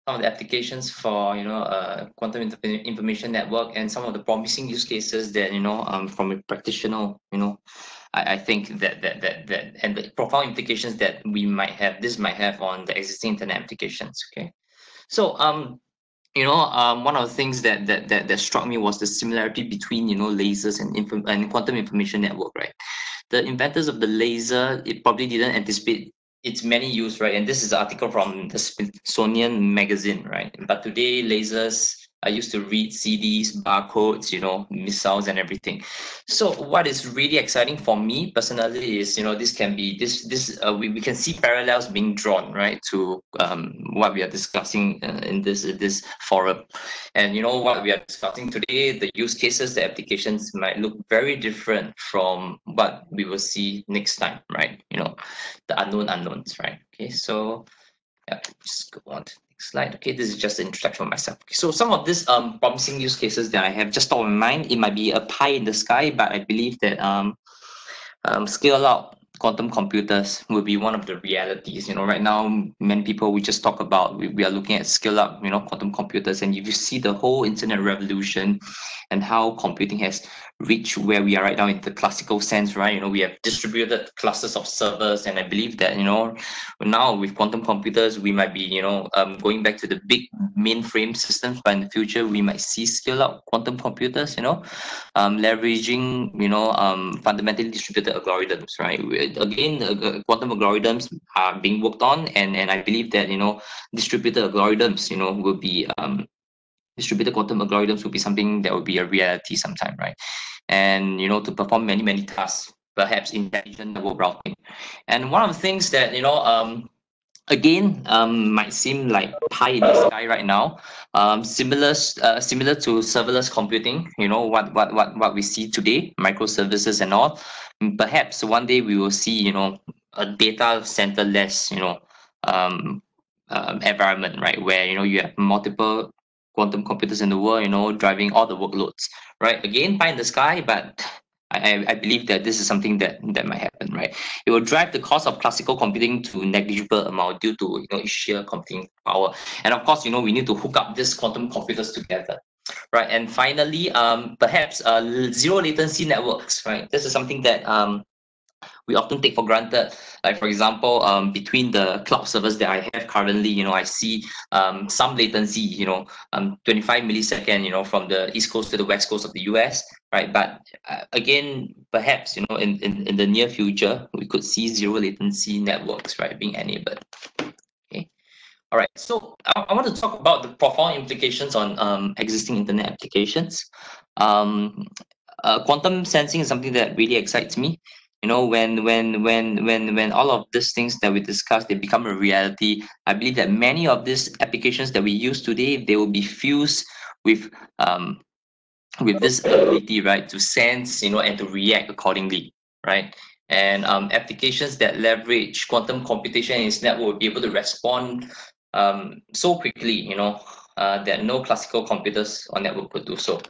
[SPEAKER 11] some of the applications for you know uh, quantum information network and some of the promising use cases that you know um from a practitioner you know I, I think that that that that and the profound implications that we might have this might have on the existing internet applications okay so um you know, um, one of the things that, that that that struck me was the similarity between you know lasers and info- and quantum information network, right? The inventors of the laser, it probably didn't anticipate its many use, right? And this is an article from the Smithsonian magazine, right? But today, lasers I used to read CDs, barcodes, you know, missiles and everything. So what is really exciting for me personally is, you know, this can be this this uh, we, we can see parallels being drawn right to um, what we are discussing uh, in this uh, this forum, and you know what we are discussing today, the use cases, the applications might look very different from what we will see next time, right? You know, the unknown unknowns, right? Okay, so yeah, just go on slide. Okay, this is just an introduction of myself. So some of these um promising use cases that I have just top of mind, it might be a pie in the sky, but I believe that um, um scale out quantum computers will be one of the realities. You know, right now many people we just talk about we, we are looking at scale up, you know, quantum computers, and if you see the whole internet revolution and how computing has reach where we are right now in the classical sense, right? You know, we have distributed clusters of servers, and I believe that you know now with quantum computers, we might be you know um, going back to the big mainframe systems, but in the future we might see scale up quantum computers, you know, um, leveraging you know um, fundamentally distributed algorithms, right? Again, uh, quantum algorithms are being worked on, and and I believe that you know distributed algorithms, you know, will be um, distributed quantum algorithms will be something that will be a reality sometime, right? And you know, to perform many many tasks, perhaps intelligent network routing. And one of the things that you know, um, again um, might seem like pie in the sky right now um, similar uh, similar to serverless computing you know what what what what we see today microservices and all perhaps one day we will see you know a data center less you know um, um, environment right where you know you have multiple quantum computers in the world you know driving all the workloads right again pie in the sky but I, I believe that this is something that that might happen, right? It will drive the cost of classical computing to negligible amount due to you know sheer computing power. And of course, you know we need to hook up these quantum computers together, right? And finally, um, perhaps uh, zero latency networks, right? This is something that um, we often take for granted. Like for example, um, between the cloud servers that I have currently, you know, I see um, some latency, you know, um, 25 millisecond, you know, from the east coast to the west coast of the US, right? But uh, again, perhaps, you know, in, in, in the near future, we could see zero latency networks, right, being enabled. Okay. All right, so I, I want to talk about the profound implications on um, existing internet applications. Um, uh, quantum sensing is something that really excites me you know when when when when when all of these things that we discussed they become a reality i believe that many of these applications that we use today they will be fused with um with this ability right to sense you know and to react accordingly right? And um, applications that leverage quantum computation in its network will be able to respond um, so quickly you know uh, that no classical computers or network could do so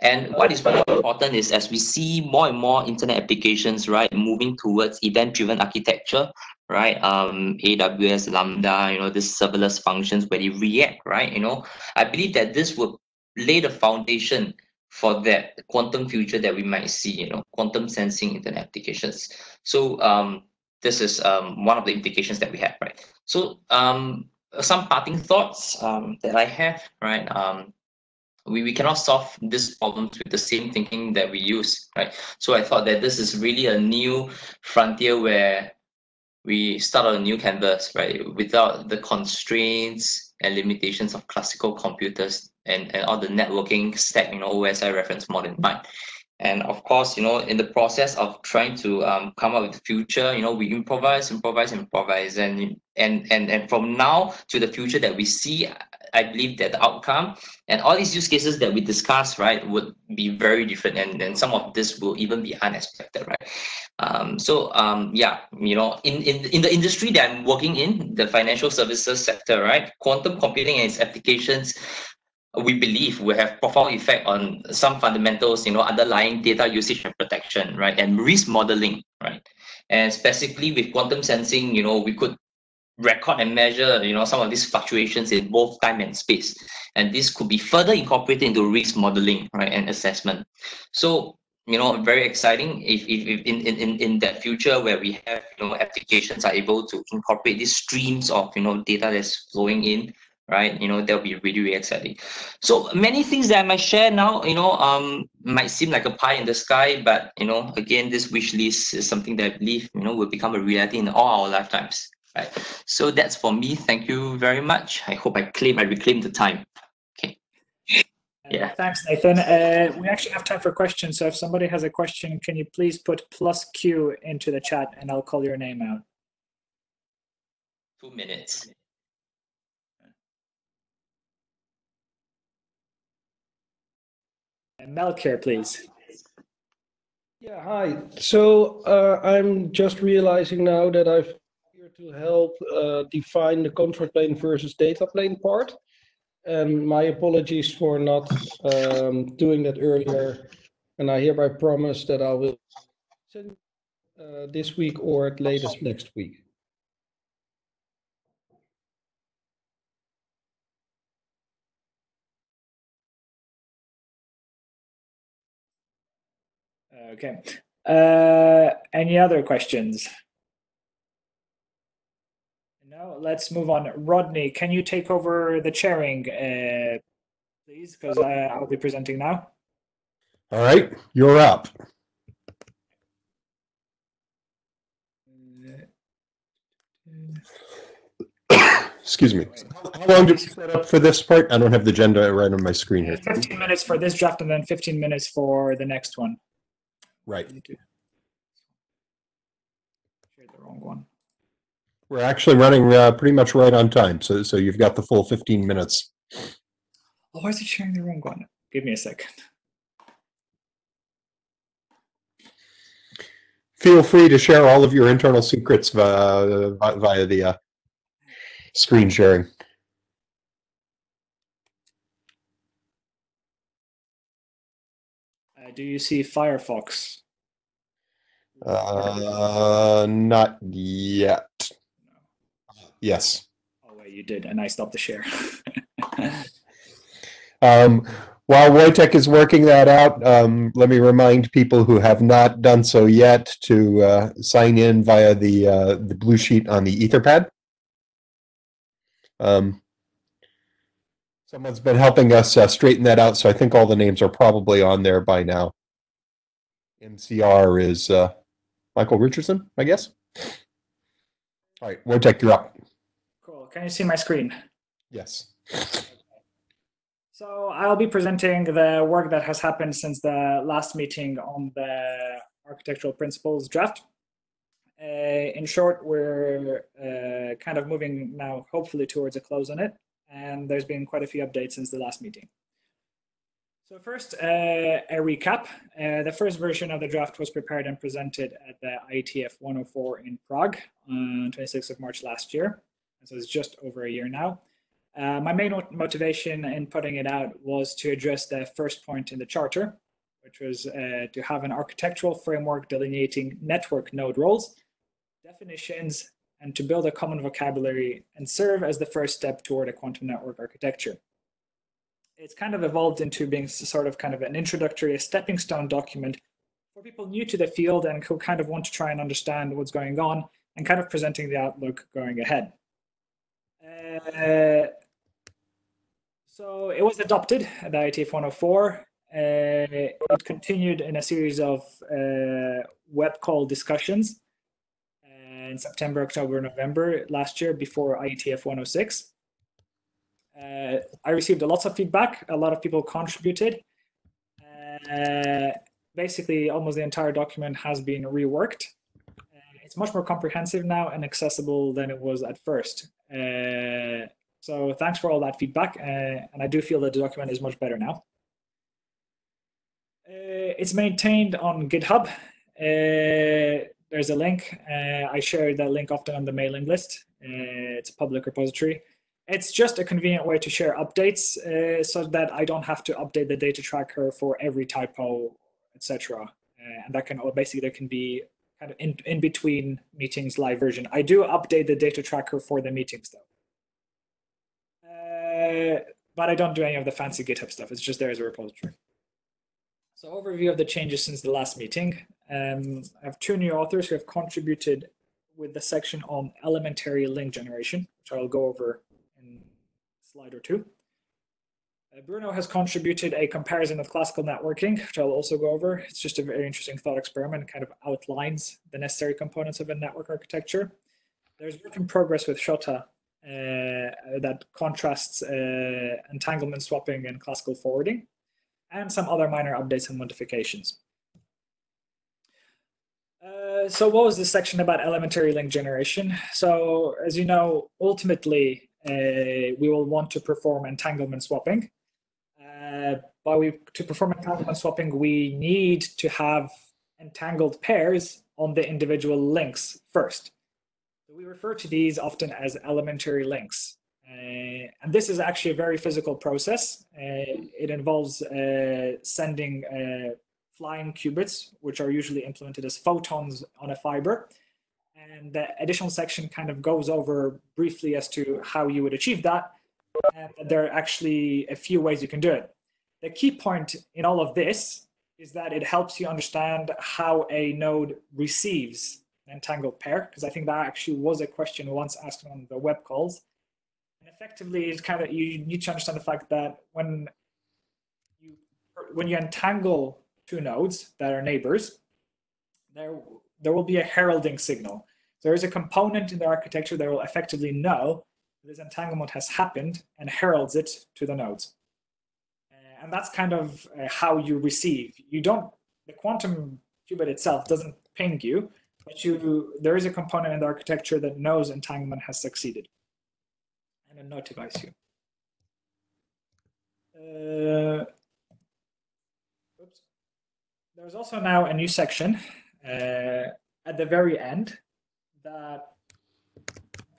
[SPEAKER 11] and what is more important is as we see more and more internet applications, right, moving towards event-driven architecture, right? Um, AWS, Lambda, you know, this serverless functions where they react, right? You know, I believe that this will lay the foundation for that quantum future that we might see, you know, quantum sensing internet applications. So um, this is um, one of the implications that we have, right? So um, some parting thoughts um, that I have, right? Um, we, we cannot solve this problems with the same thinking that we use, right? So I thought that this is really a new frontier where we start on a new canvas, right? Without the constraints and limitations of classical computers and, and all the networking stack, you know, OSI reference model in mind. And of course, you know, in the process of trying to um, come up with the future, you know, we improvise, improvise, improvise, and and and and from now to the future that we see, I believe that the outcome and all these use cases that we discussed, right, would be very different, and and some of this will even be unexpected, right? Um, so um, yeah, you know, in in in the industry that I'm working in, the financial services sector, right, quantum computing and its applications we believe will have profound effect on some fundamentals, you know, underlying data usage and protection, right, and risk modeling, right, and specifically with quantum sensing, you know, we could record and measure, you know, some of these fluctuations in both time and space, and this could be further incorporated into risk modeling, right, and assessment. So you know very exciting if, if, if in, in in that future where we have you know applications are able to incorporate these streams of you know data that's flowing in right? You know that'll be really really exciting so many things that i might share now you know um might seem like a pie in the sky but you know again this wish list is something that i believe you know will become a reality in all our lifetimes right? So that's for me. Thank you very much. I hope i claim i reclaim the time. Okay. Yeah.
[SPEAKER 1] Thanks nathan. Uh, we actually have time for questions so if somebody has a question can you please put plus q into the chat and i'll call your name out?
[SPEAKER 11] Two minutes
[SPEAKER 1] Melchior, please.
[SPEAKER 4] Yeah, hi. So uh, I'm just realizing now that I've here to help uh, define the control plane versus data plane part. And my apologies for not um, doing that earlier. And I hereby promise that I will send uh, this week or at latest next week.
[SPEAKER 1] Okay. Uh, any other questions? No, let's move on. Rodney, can you take over the chairing, uh, please? Because I'll be presenting now.
[SPEAKER 2] All right, you're up. Excuse me. How long do we set up for this part? I don't have the agenda right on my screen here.
[SPEAKER 1] 15 minutes for this draft and then 15 minutes for the next one.
[SPEAKER 2] Right.
[SPEAKER 1] Shared the wrong one.
[SPEAKER 2] We're actually running uh, pretty much right on time, so so you've got the full 15 minutes.
[SPEAKER 1] Oh, why is it sharing the wrong one? Give me a second.
[SPEAKER 2] Feel free to share all of your internal secrets via, via the uh, screen sharing.
[SPEAKER 1] Uh, do you see Firefox?
[SPEAKER 2] Uh, not yet. Yes.
[SPEAKER 1] Oh wait, you did, and I stopped the share.
[SPEAKER 2] Um, while Wojtek is working that out, um, let me remind people who have not done so yet to uh, sign in via the uh, the blue sheet on the Etherpad. Um, someone's been helping us uh, straighten that out, so I think all the names are probably on there by now. MCR is uh, Michael Richardson, I guess. All right, Wojtek, you're up.
[SPEAKER 1] cool. Can you see my screen?
[SPEAKER 2] Yes.
[SPEAKER 1] So I'll be presenting the work that has happened since the last meeting on the architectural principles draft. Uh, in short, we're uh, kind of moving now, hopefully, towards a close on it. And there's been quite a few updates since the last meeting. So first, uh, a recap. Uh, the first version of the draft was prepared and presented at the IETF 104 in Prague on 26th of March last year. So it's just over a year now. Uh, my main motivation in putting it out was to address the first point in the charter, which was uh, to have an architectural framework delineating network node roles, definitions, and to build a common vocabulary and serve as the first step toward a quantum network architecture. It's kind of evolved into being sort of kind of an introductory, a stepping stone document for people new to the field and who kind of want to try and understand what's going on and kind of presenting the outlook going ahead. Uh, so it was adopted at the IETF 104. Uh, it continued in a series of uh, web call discussions in September, October, November last year before IETF 106. Uh, I received lots of feedback. A lot of people contributed. Uh, basically, almost the entire document has been reworked. Uh, it's much more comprehensive now and accessible than it was at first. Uh, so thanks for all that feedback. Uh, and I do feel that the document is much better now. Uh, it's maintained on GitHub. Uh, there's a link. Uh, I share that link often on the mailing list. Uh, it's a public repository. It's just a convenient way to share updates so that I don't have to update the data tracker for every typo, etc. and that can basically there can be kind of in, in between meetings live version. I do update the data tracker for the meetings though. Uh, but I don't do any of the fancy GitHub stuff. It's just there as a repository. So overview of the changes since the last meeting. Um, I have two new authors who have contributed with the section on elementary link generation, which I'll go over in a slide or two. Uh, Bruno has contributed a comparison of classical networking, which I'll also go over. It's just a very interesting thought experiment, kind of outlines the necessary components of a network architecture. There's work in progress with Shota uh, that contrasts uh, entanglement swapping and classical forwarding, and some other minor updates and modifications. Uh, so what was this section about elementary link generation? So as you know, ultimately, uh, we will want to perform entanglement swapping. Uh, but we, to perform entanglement swapping, we need to have entangled pairs on the individual links first. So we refer to these often as elementary links. Uh, and this is actually a very physical process. Uh, it involves uh, sending flying qubits, which are usually implemented as photons on a fiber. And the additional section kind of goes over briefly as to how you would achieve that. And there are actually a few ways you can do it. The key point in all of this is that it helps you understand how a node receives an entangled pair, because I think that actually was a question once asked on the web calls. And effectively, it's kind of you need to understand the fact that when you when you entangle two nodes that are neighbors, there there will be a heralding signal. There is a component in the architecture that will effectively know this entanglement has happened and heralds it to the nodes. Uh, and that's kind of uh, how you receive. You don't, the quantum qubit itself doesn't ping you, but you there is a component in the architecture that knows entanglement has succeeded, and it notifies you. Uh. There's also now a new section uh, at the very end that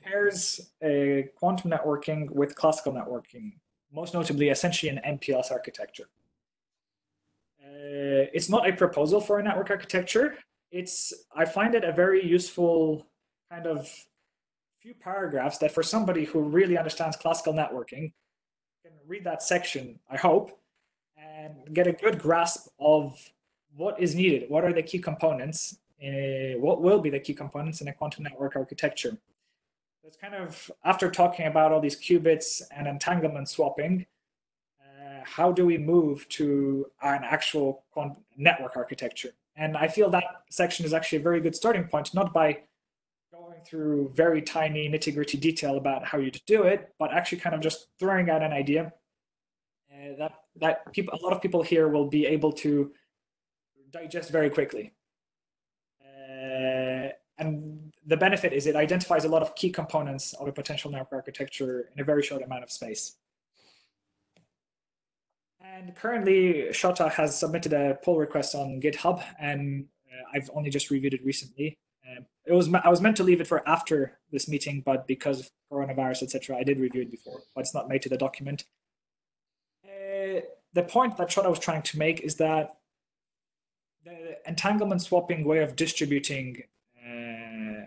[SPEAKER 1] pairs a quantum networking with classical networking, most notably, essentially an MPLS architecture. Uh, it's not a proposal for a network architecture. It's I find it a very useful kind of few paragraphs that for somebody who really understands classical networking can read that section, I hope, and get a good grasp of what is needed, what are the key components, uh, what will be the key components in a quantum network architecture. It's kind of after talking about all these qubits and entanglement swapping, uh, how do we move to an actual network architecture? And I feel that section is actually a very good starting point, not by going through very tiny nitty gritty detail about how you do it, but actually kind of just throwing out an idea uh, that that people, a lot of people here will be able to digest very quickly. Uh, and the benefit is it identifies a lot of key components of a potential network architecture in a very short amount of space. And currently, Shota has submitted a pull request on GitHub, and uh, I've only just reviewed it recently. Uh, it was I was meant to leave it for after this meeting, but because of coronavirus, etc., I did review it before, but it's not made to the document. Uh, the point that Shota was trying to make is that the entanglement swapping way of distributing uh,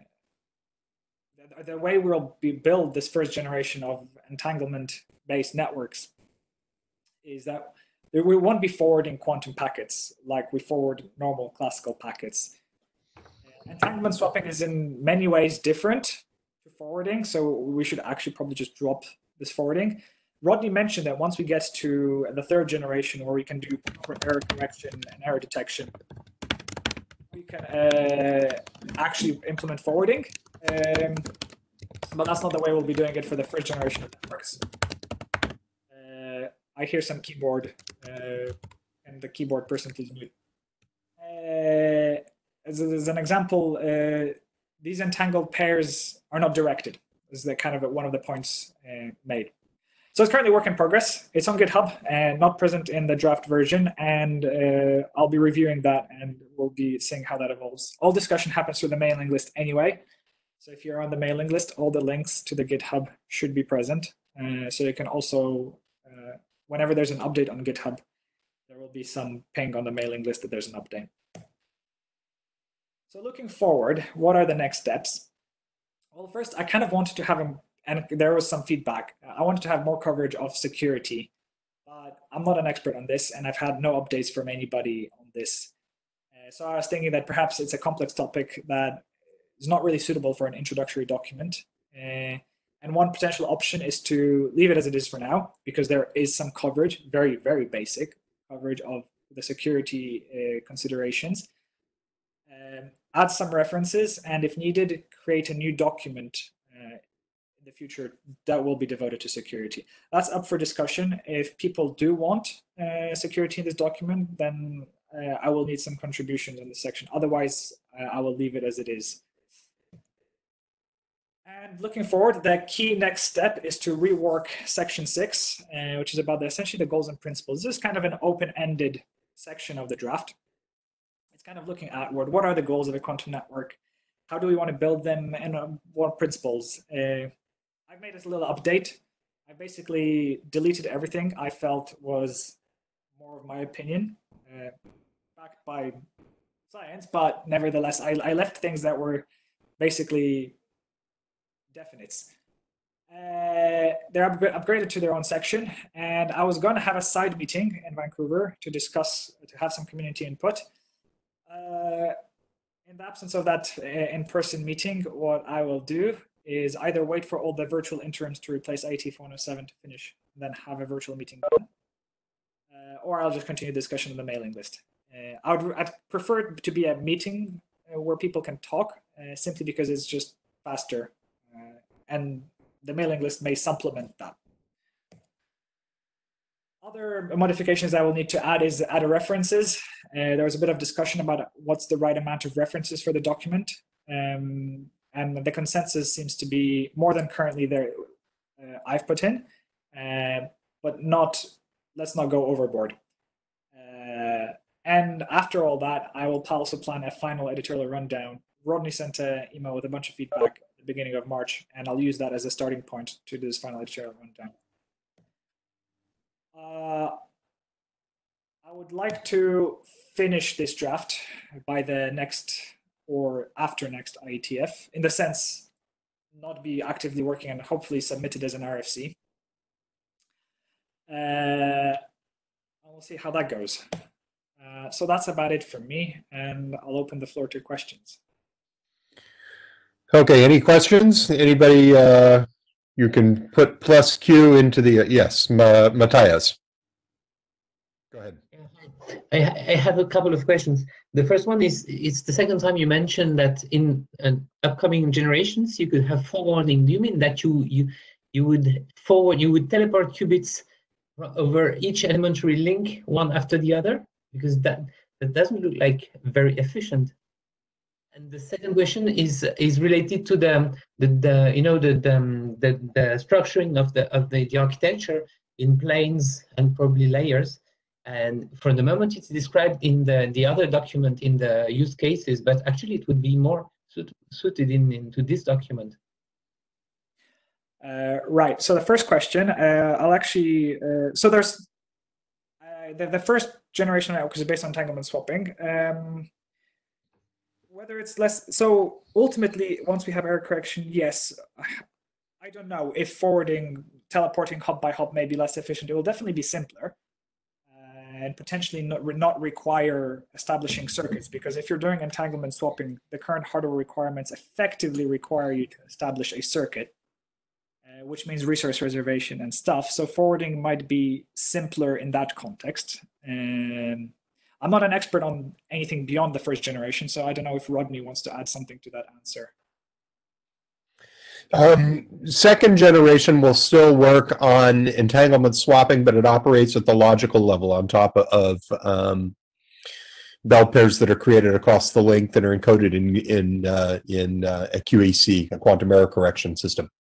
[SPEAKER 1] the, the, way we'll be build this first generation of entanglement based networks is that we won't be forwarding quantum packets like we forward normal classical packets. Entanglement swapping is in many ways different to forwarding, so we should actually probably just drop this forwarding. Rodney mentioned that once we get to the third generation where we can do error correction and error detection, we can uh, actually implement forwarding. Um, but that's not the way we'll be doing it for the first generation of networks. Uh, I hear some keyboard, uh, and the keyboard person please mute. Uh, as, as, an example, uh, these entangled pairs are not directed. This is the kind of one of the points uh, made. So it's currently work in progress. It's on GitHub and not present in the draft version. And uh, I'll be reviewing that and we'll be seeing how that evolves. All discussion happens through the mailing list anyway. So if you're on the mailing list, all the links to the GitHub should be present. Uh, so you can also, uh, whenever there's an update on GitHub, there will be some ping on the mailing list that there's an update. So looking forward, what are the next steps? Well, first, I kind of wanted to have a and there was some feedback. I wanted to have more coverage of security, but I'm not an expert on this, and I've had no updates from anybody on this. Uh, so I was thinking that perhaps it's a complex topic that is not really suitable for an introductory document. Uh, and one potential option is to leave it as it is for now, because there is some coverage, very, very basic coverage of the security uh, considerations. Um, add some references, and if needed, create a new document in the future that will be devoted to security. That's up for discussion. If people do want uh, security in this document, then uh, I will need some contributions in this section. Otherwise, uh, I will leave it as it is. And looking forward, the key next step is to rework section six, uh, which is about the, essentially the goals and principles. This is kind of an open-ended section of the draft. It's kind of looking outward. What are the goals of a quantum network? How do we want to build them and uh, what principles? Uh, I've made a little update. I basically deleted everything I felt was more of my opinion, uh, backed by science, but nevertheless, I, I left things that were basically definites. Uh, they're up upgraded to their own section, and I was going to have a side meeting in Vancouver to discuss, to have some community input. Uh, in the absence of that uh, in-person meeting, what I will do is either wait for all the virtual interims to replace IETF 107 to finish, then have a virtual meeting uh, or I'll just continue the discussion on the mailing list. Uh, I would I'd prefer it to be a meeting uh, where people can talk, uh, simply because it's just faster, uh, and the mailing list may supplement that. Other modifications I will need to add is add references. There was a bit of discussion about what's the right amount of references for the document. um, and the consensus seems to be more than currently there uh, I've put in, uh, but not. Let's not go overboard. Uh, and after all that, I will also plan a final editorial rundown. Rodney sent an email with a bunch of feedback at the beginning of March, and I'll use that as a starting point to do this final editorial rundown. Uh, I would like to finish this draft by the next or after next IETF, in the sense not be actively working and hopefully submitted as an RFC. Uh, we'll see how that goes. Uh, so that's about it for me, and I'll open the floor to questions.
[SPEAKER 2] Okay, any questions? Anybody, uh, you can put plus Q into the, uh, yes, Ma- Matthias. Go ahead.
[SPEAKER 8] I, I have a couple of questions. The first one is it's the second time you mentioned that in uh, upcoming generations you could have forwarding. Do you mean that you you you would forward you would teleport qubits over each elementary link one after the other? Because that that doesn't look like very efficient. And the second question is is related to the the, the you know the, the the the structuring of the of the, the architecture in planes and probably layers. And for the moment, it's described in the, the other document in the use cases, but actually it would be more suit, suited in, into this document.
[SPEAKER 1] Uh, right. So the first question, uh, I'll actually, uh, so there's uh, the, the first generation network is based on entanglement swapping. Um, whether it's less, so ultimately, once we have error correction, yes, I don't know if forwarding, teleporting hub by hub may be less efficient. It will definitely be simpler and potentially not, not require establishing circuits because if you're doing entanglement swapping, the current hardware requirements effectively require you to establish a circuit, uh, which means resource reservation and stuff. So forwarding might be simpler in that context. Um, I'm not an expert on anything beyond the first generation, so I don't know if Rodney wants to add something to that answer.
[SPEAKER 2] Um, second generation will still work on entanglement swapping, but it operates at the logical level on top of um, bell pairs that are created across the link that are encoded in in uh, in uh, a QEC, a quantum error correction system.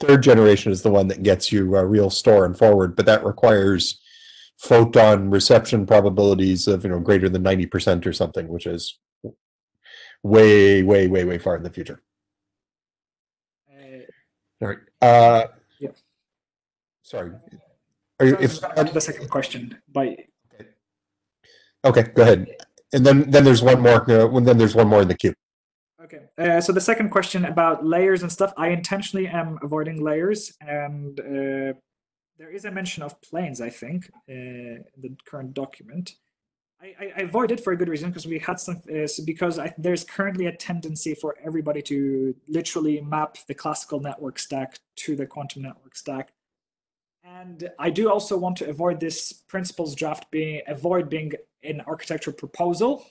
[SPEAKER 2] Third generation is the one that gets you a real store and forward, but that requires photon reception probabilities of you know greater than ninety percent or something, which is way, way, way, way far in the future. All right. Uh,
[SPEAKER 1] yeah.
[SPEAKER 2] Sorry. Are you, if
[SPEAKER 1] the second question, by
[SPEAKER 2] okay, go ahead. And then then there's one more. Uh, then there's one more in the queue.
[SPEAKER 1] Okay. Uh, so the second question about layers and stuff, I intentionally am avoiding layers, and uh, there is a mention of planes, I think, uh, in the current document. I, I avoid it for a good reason because we had some uh, because I, there's currently a tendency for everybody to literally map the classical network stack to the quantum network stack. And I do also want to avoid this principles draft being avoid being an architecture proposal,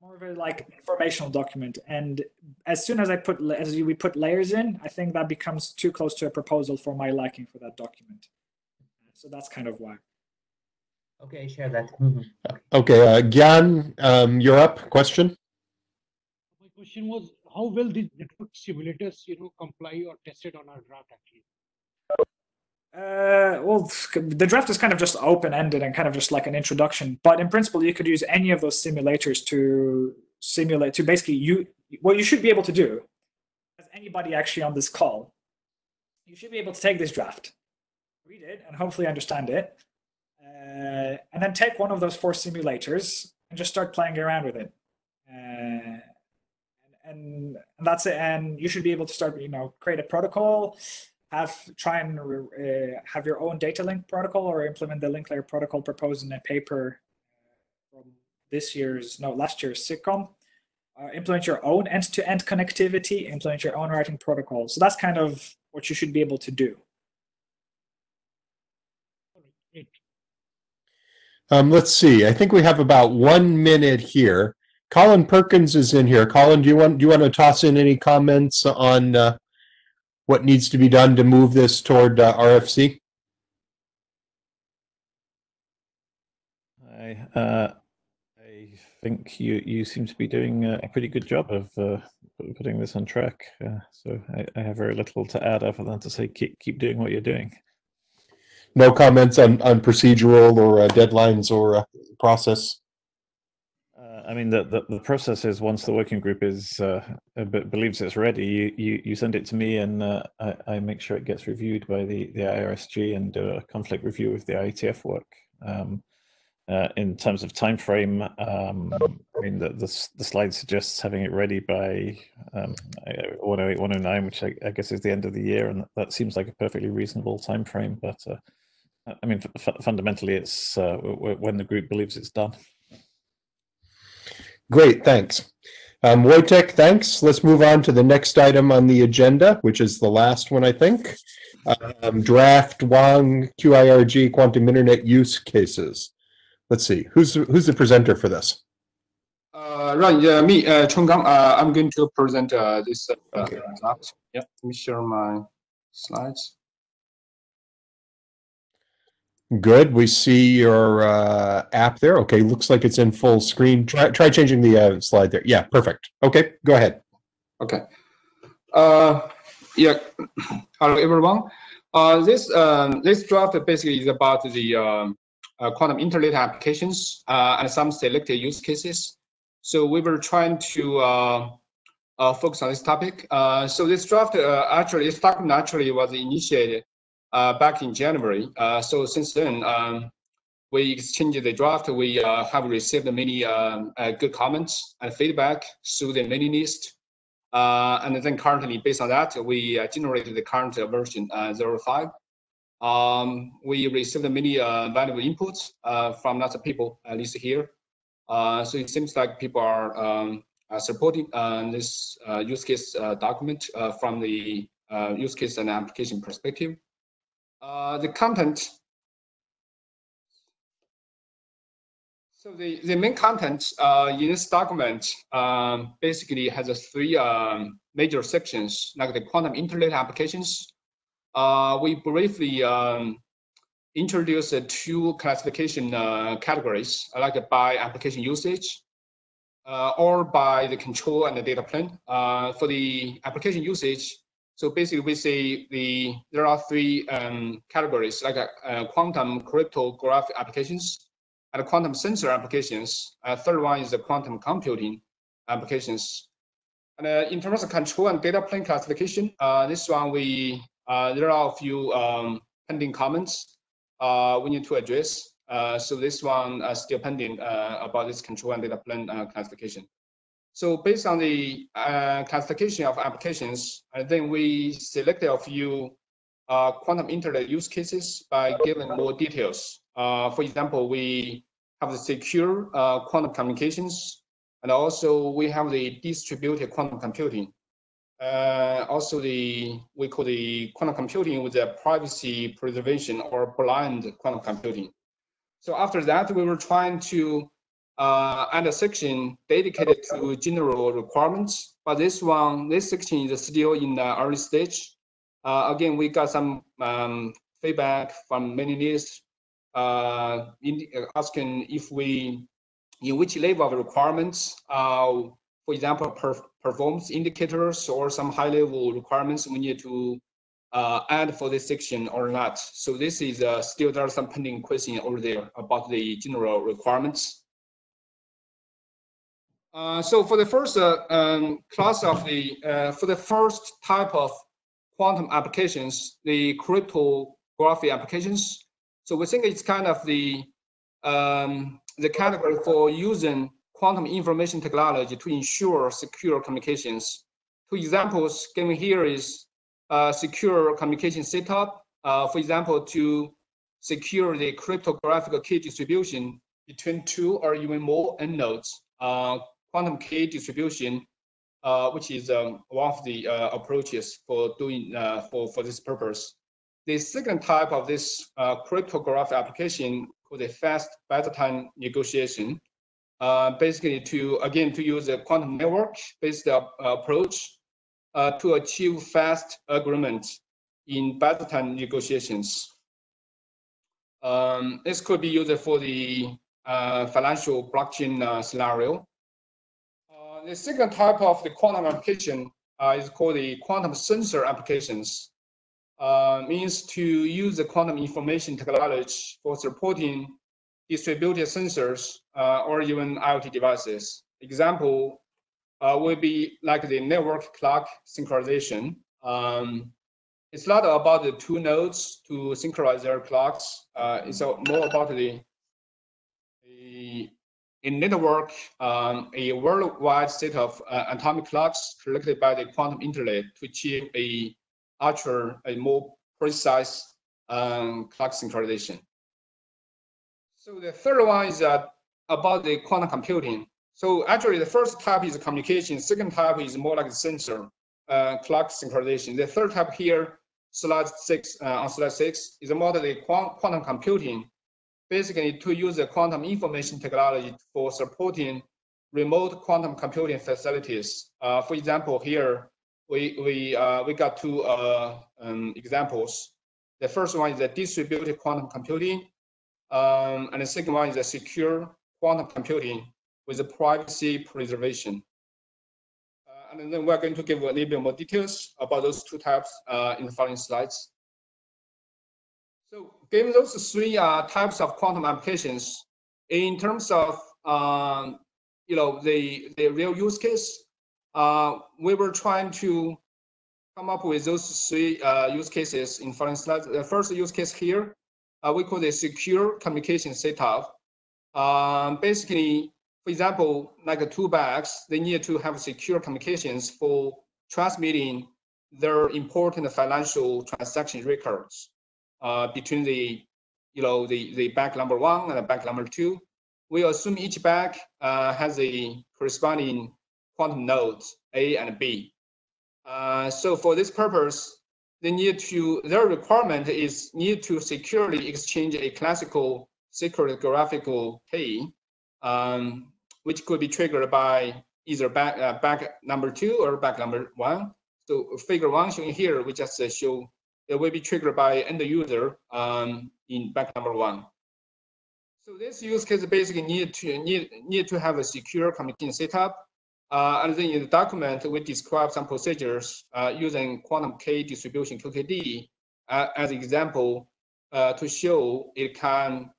[SPEAKER 1] more of a like informational document. And as soon as I put as we put layers in, I think that becomes too close to a proposal for my liking for that document. So that's kind of why.
[SPEAKER 8] Okay, share that. Mm-hmm.
[SPEAKER 2] Okay, uh, Gyan, um, you're up. Question?
[SPEAKER 12] My question was, how will the network simulators, you know, comply or tested on our draft actually?
[SPEAKER 1] Uh, well, the draft is kind of just open-ended and kind of just like an introduction. But in principle, you could use any of those simulators to simulate to basically you. What you should be able to do, as anybody actually on this call, you should be able to take this draft, read it, and hopefully understand it, uh, and then take one of those four simulators and just start playing around with it. Uh, and, and, that's it. And you should be able to start, you know, create a protocol, have try and uh, have your own data link protocol, or implement the link layer protocol proposed in a paper from this year's, no, last year's SIGCOMM. Uh, implement your own end-to-end connectivity, implement your own routing protocol. So that's kind of what you should be able to do.
[SPEAKER 2] Um, let's see. I think we have about one minute here. Colin Perkins is in here. Colin, do you want do you want to toss in any comments on uh, what needs to be done to move this toward uh, RFC?
[SPEAKER 6] I, uh, I think you, you seem to be doing a pretty good job of uh, putting this on track. Uh, so I, I, have very little to add other than to say keep keep doing what you're doing.
[SPEAKER 2] No comments on, on procedural or uh, deadlines or uh, process.
[SPEAKER 6] Uh, I mean, the, the, the process is once the working group is uh, believes it's ready, you, you, you send it to me and I, I make sure it gets reviewed by the, the IRSG and do a conflict review of the IETF work. Um, uh, in terms of time frame, um, I mean, the, the, the, slide suggests having it ready by um, 108, 109, which I, I, guess is the end of the year, and that seems like a perfectly reasonable time frame. But uh, I mean, fundamentally, it's uh, when the group believes it's done.
[SPEAKER 2] Great, thanks. Um, Wojtek, thanks. Let's move on to the next item on the agenda, which is the last one, I think. Um, draft Wang QIRG quantum internet use cases let's see, who's who's the presenter for this?
[SPEAKER 13] Uh, right, yeah, me, uh, Chonggang. Uh, I'm going to present uh, this uh, okay. draft. Yeah, let me share my slides.
[SPEAKER 2] Good. We see your uh, app there. Okay, looks like it's in full screen. Try try changing the uh, slide there. Yeah, perfect. Okay, go ahead.
[SPEAKER 13] Okay. Uh, yeah. Hello, everyone. Uh, this um, this draft basically is about the um, uh, quantum internet applications uh, and some selected use cases. So we were trying to uh, focus on this topic. so this draft actually, this document actually was initiated back in January. so since then, um, we exchanged the draft. We have received many um, good comments and feedback through the mailing list. Uh, and then currently, based on that, we uh, generated the current version uh, 05. Um, we received many uh, valuable inputs uh, from lots of people, at least here. Uh, so it seems like people are um, supporting this use case document from the use case and application perspective. The content So the, the main content uh, in this document um, basically has three um, major sections, like the quantum internet applications, uh, we briefly um, introduced two classification uh, categories, like by application usage uh, or by the control and the data plane. Uh, for the application usage, so basically we say the there are three um, categories, like uh, quantum cryptographic applications and quantum sensor applications. Uh, third one is the quantum computing applications. And in terms of control and data plane classification, this one we uh, there are a few um, pending comments uh, we need to address. Uh, so this one is still pending uh, about this control and data plane uh, classification. So based on the uh, classification of applications, and then we selected a few uh, quantum internet use cases by giving more details. Uh, for example, we have the secure quantum communications, and also we have the distributed quantum computing. Uh, also the we call the quantum computing with the privacy preservation or blind quantum computing. So after that, we were trying to uh, add a section dedicated to general requirements, but this one, this section is still in the early stage. Uh, again, we got some um, feedback from many lists uh, asking if we, in which level of requirements, uh, for example, per performance indicators or some high level requirements we need to uh, add for this section or not. So this is uh, still there are some pending question over there about the general requirements. Uh, so for the first uh, um, class of the, uh, for the first type of quantum applications, the cryptography applications. So we think it's kind of the, um, the category for using quantum information technology to ensure secure communications. Two examples given here is uh, secure communication setup. Uh, for example, to secure the cryptographic key distribution between two or even more end nodes. Uh, quantum key distribution, uh, which is um, one of the uh, approaches for doing uh, for for this purpose. The second type of this cryptographic application called a fast Byzantine negotiation uh, basically to, again, to use a quantum network-based uh, approach uh, to achieve fast agreement in Byzantine negotiations. Um, this could be used for the uh, financial blockchain uh, scenario. Uh, the second type of the quantum application uh, is called the quantum sensor applications. Uh, means to use the quantum information technology for supporting distributed sensors or even IoT devices. Example will be like the network clock synchronization. Um, it's not about the two nodes to synchronize their clocks. Uh, it's more about the a, a network, um, a worldwide set of uh, atomic clocks collected by the quantum internet to achieve a ultra, a more precise um, clock synchronization. So the third one is uh, about the quantum computing. So actually, the first type is communication. Second type is more like a sensor uh, clock synchronization. The third type here slide six, uh, on slide six, is more the quantum computing, basically to use the quantum information technology for supporting remote quantum computing facilities. Uh, for example, here we we uh, we got two uh, um, examples. The first one is the distributed quantum computing, um, and the second one is the secure quantum computing with the privacy preservation and then we're going to give a little bit more details about those two types uh, in the following slides. So given those three uh, types of quantum applications, in terms of um, you know the the real use case, uh, we were trying to come up with those three uh, use cases in following slides. The first use case here, uh, we call the secure communication setup. Um, basically, for example, like two banks, they need to have secure communications for transmitting their important financial transaction records uh, between the, you know, the, the bank number one and the bank number two. We assume each bank uh, has a corresponding quantum nodes A and B. Uh, so for this purpose, they need to, their requirement is need to securely exchange a classical cryptographic key um, which could be triggered by either back, uh, back number two or back number one. So figure one shown here, we just uh, show it will be triggered by end user um, in back number one. So this use case basically need to need need to have a secure communication setup. Uh, and then in the document, we describe some procedures uh, using quantum key distribution QKD uh, as example uh, to show it can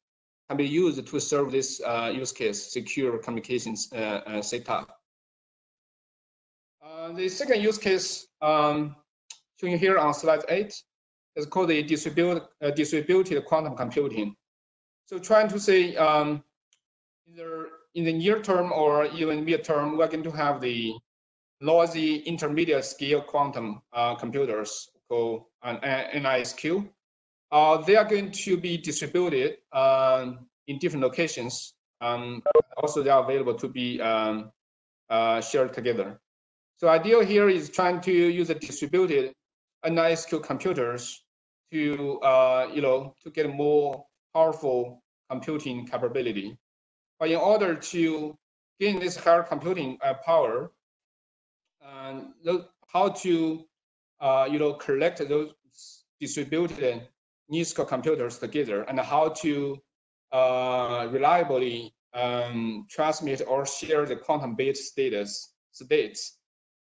[SPEAKER 13] can be used to serve this uh, use case, secure communications uh, setup. the second use case um, shown here on slide eight is called the distributed, distributed quantum computing. So trying to say um, either in the near term or even mid term, we're going to have the noisy intermediate scale quantum uh, computers called an NISQ. Uh, they are going to be distributed um, in different locations. Um, also, they are available to be um, uh, shared together. So ideal here is trying to use a distributed NISQ computers to, uh, you know, to get more powerful computing capability. But in order to gain this higher computing uh, power, um, how to, uh, you know, collect those distributed NISQ computers together and how to uh, reliably um, transmit or share the quantum bit status states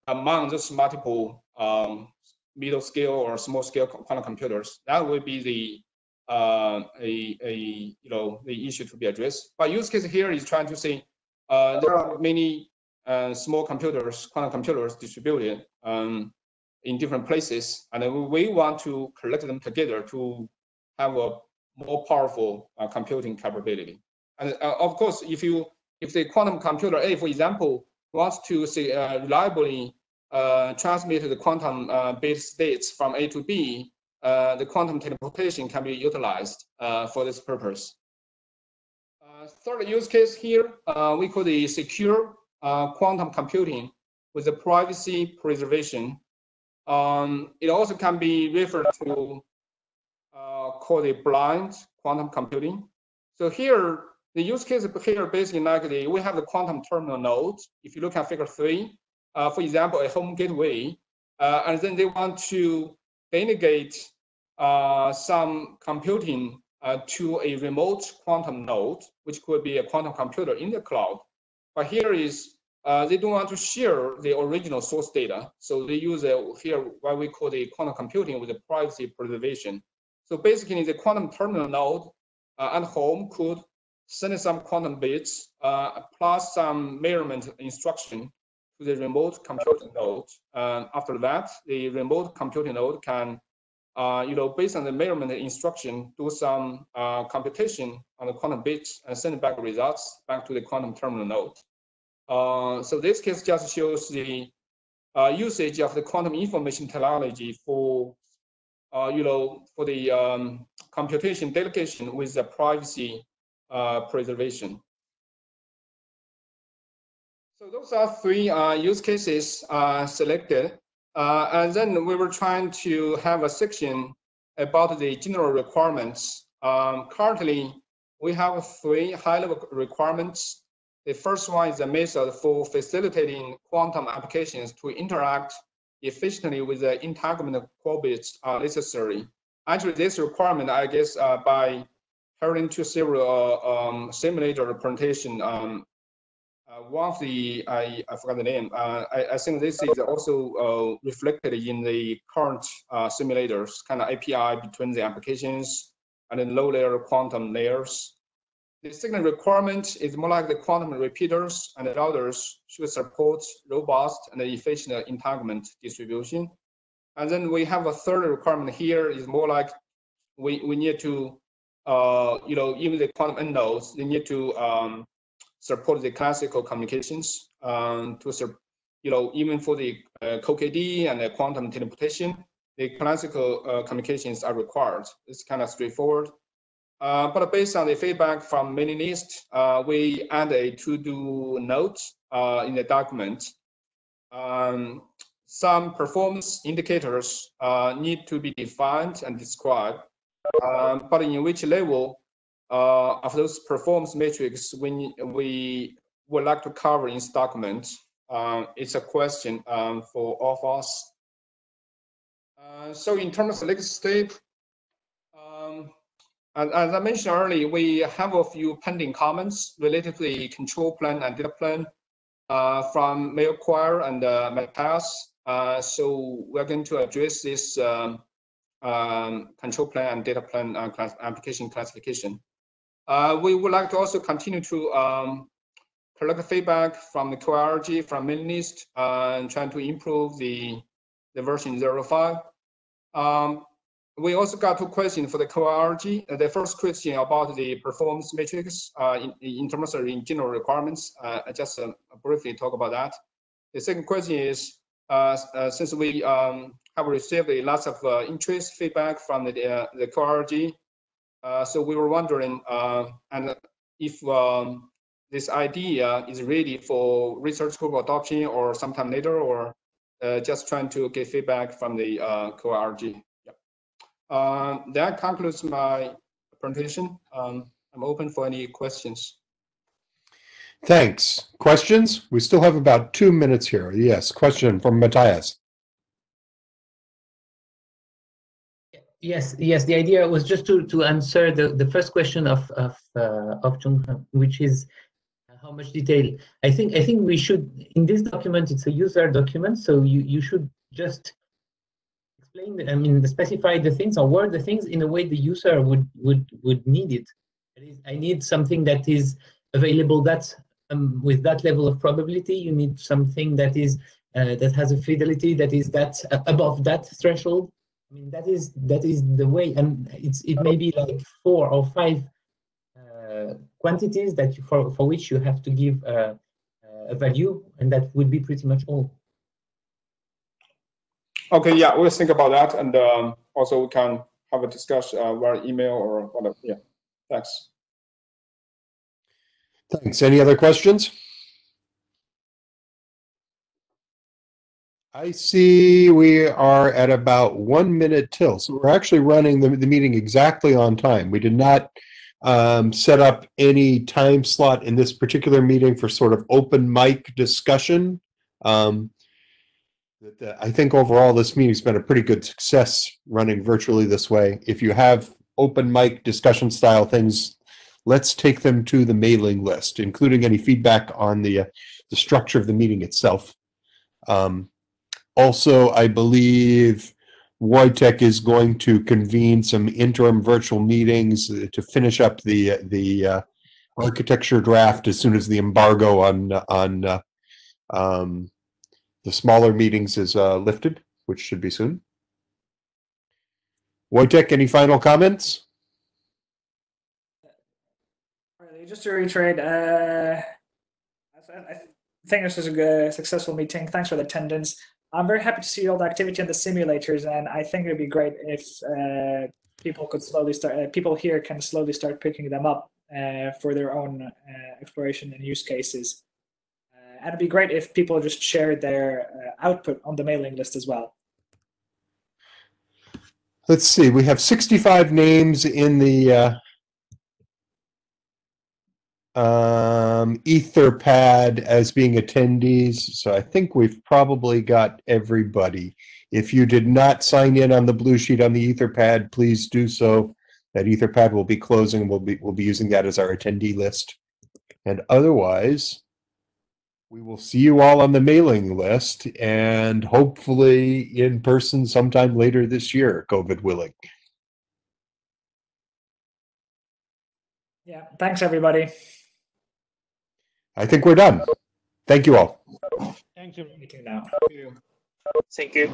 [SPEAKER 13] among those multiple um, middle scale or small scale quantum computers. That would be the uh, a, a you know the issue to be addressed. But use case here is trying to say uh, there are many uh, small computers, quantum computers distributed um, in different places, and we want to collect them together to have a more powerful uh, computing capability. And uh, of course, if you if the quantum computer A, for example, wants to say uh, reliably uh, transmit the quantum uh, bit states from A to B, uh, the quantum teleportation can be utilized for this purpose. third use case here, we the secure quantum computing with the privacy preservation. Um, it also can be referred to uh, called a blind quantum computing. So here, the use case here basically like the, we have the quantum terminal nodes. If you look at figure three, uh, for example, a home gateway, uh, and then they want to delegate uh, some computing uh, to a remote quantum node, which could be a quantum computer in the cloud. But here is uh, they don't want to share the original source data. So they use a, here what we call the quantum computing with the privacy preservation. So basically the quantum terminal node uh, at home could send some quantum bits plus some measurement instruction to the remote computing node. And after that, the remote computing node can, uh, you know, based on the measurement instruction, do some uh, computation on the quantum bits and send back results back to the quantum terminal node. Uh, so this case just shows the uh, usage of the quantum information technology for, uh, you know, for the um, computation delegation with the privacy uh, preservation. So those are three uh, use cases selected. and then we were trying to have a section about the general requirements. Um, currently, we have three high-level requirements the first one is a method for facilitating quantum applications to interact efficiently with the entanglement qubits are necessary. Actually, this requirement, I guess, uh, by hearing to several uh, um, simulator presentation, um, uh, one of the, I, I forgot the name, uh, I, I, think this is also uh, reflected in the current uh, simulators, kind of API between the applications and the low layer quantum layers. The second requirement is more like the quantum repeaters and routers should support robust and efficient entanglement distribution. And then we have a third requirement here is more like we, we need to, uh, you know, even the quantum nodes, they need to um, support the classical communications um, to, you know, even for the uh, QKD and the quantum teleportation, the classical uh, communications are required. It's kind of straightforward. Uh, but based on the feedback from many list, uh, we add a to-do note uh, in the document. Um, some performance indicators uh, need to be defined and described, um, but in which level uh, of those performance metrics we, we would like to cover in this document. Um, it's a question um, for all of us. so in terms of next step, um, as I mentioned earlier, we have a few pending comments related to the control plane and data plane uh, from Melchior and uh, Matthias. Uh, so we're going to address this um, um, control plane and data plane uh, class application classification. Uh, we would like to also continue to um, collect feedback from the QIRG, from mailing uh, and trying to improve the, the version 05. Um, we also got two questions for the QIRG. Uh, the first question about the performance matrix uh, in, in terms of in general requirements. Uh, I just uh, briefly talk about that. The second question is, uh, uh, since we um, have received lots of interest feedback from the, the QIRG, so we were wondering and if um, this idea is ready for research group adoption or sometime later, or just trying to get feedback from the uh, QIRG. Uh, that concludes my presentation. Um, I'm open for any questions.
[SPEAKER 2] Thanks. Questions? We still have about two minutes here. Yes, question from Matthias.
[SPEAKER 8] Yes, yes. The idea was just to, to answer the, the first question of of uh, of Chung, which is how much detail. I think I think we should in this document. It's a user document, so you you should just explain, I mean, specify the things or word the things in a way the user would would would need it. I need something that is available that um, with that level of probability. You need something that is uh, that has a fidelity that is that uh, above that threshold. I mean, that is that is the way, and it's it may be like four or five uh, quantities that you, for for which you have to give uh, a value, and that would be pretty much all.
[SPEAKER 13] Okay, yeah, we'll think about that, and um, also we can have a discussion uh, via email or whatever. Yeah, thanks.
[SPEAKER 2] Thanks. Any other questions? I see we are at about one minute till, so we're actually running the, the meeting exactly on time. We did not um, set up any time slot in this particular meeting for sort of open mic discussion. Um, I think overall this meeting's been a pretty good success running virtually this way. If you have open mic discussion style things, let's take them to the mailing list, including any feedback on the, uh, the structure of the meeting itself. Um, also, I believe Wojtek is going to convene some interim virtual meetings uh, to finish up the, the uh, architecture draft as soon as the embargo on, on uh, um, the smaller meetings is uh, lifted, which should be soon. Wojtek, any final comments?
[SPEAKER 1] Just to reiterate, uh, I, I think this was a good, successful meeting. Thanks for the attendance. I'm very happy to see all the activity in the simulators, and I think it'd be great if uh, people could slowly start. Uh, people here can slowly start picking them up uh, for their own uh, exploration and use cases. Uh, and it'd be great if people just shared their uh, output on the mailing list as well.
[SPEAKER 2] Let's see, we have 65 names in the um, Etherpad as being attendees, so I think we've probably got everybody. If you did not sign in on the blue sheet on the Etherpad, please do so. That Etherpad will be closing. We'll be we'll be using that as our attendee list. And otherwise, we will see you all on the mailing list and hopefully in person sometime later this year, COVID willing.
[SPEAKER 1] Yeah, thanks everybody.
[SPEAKER 2] I think we're done. Thank you all.
[SPEAKER 12] Thanks, everyone.
[SPEAKER 1] Meeting now.
[SPEAKER 11] Thank you.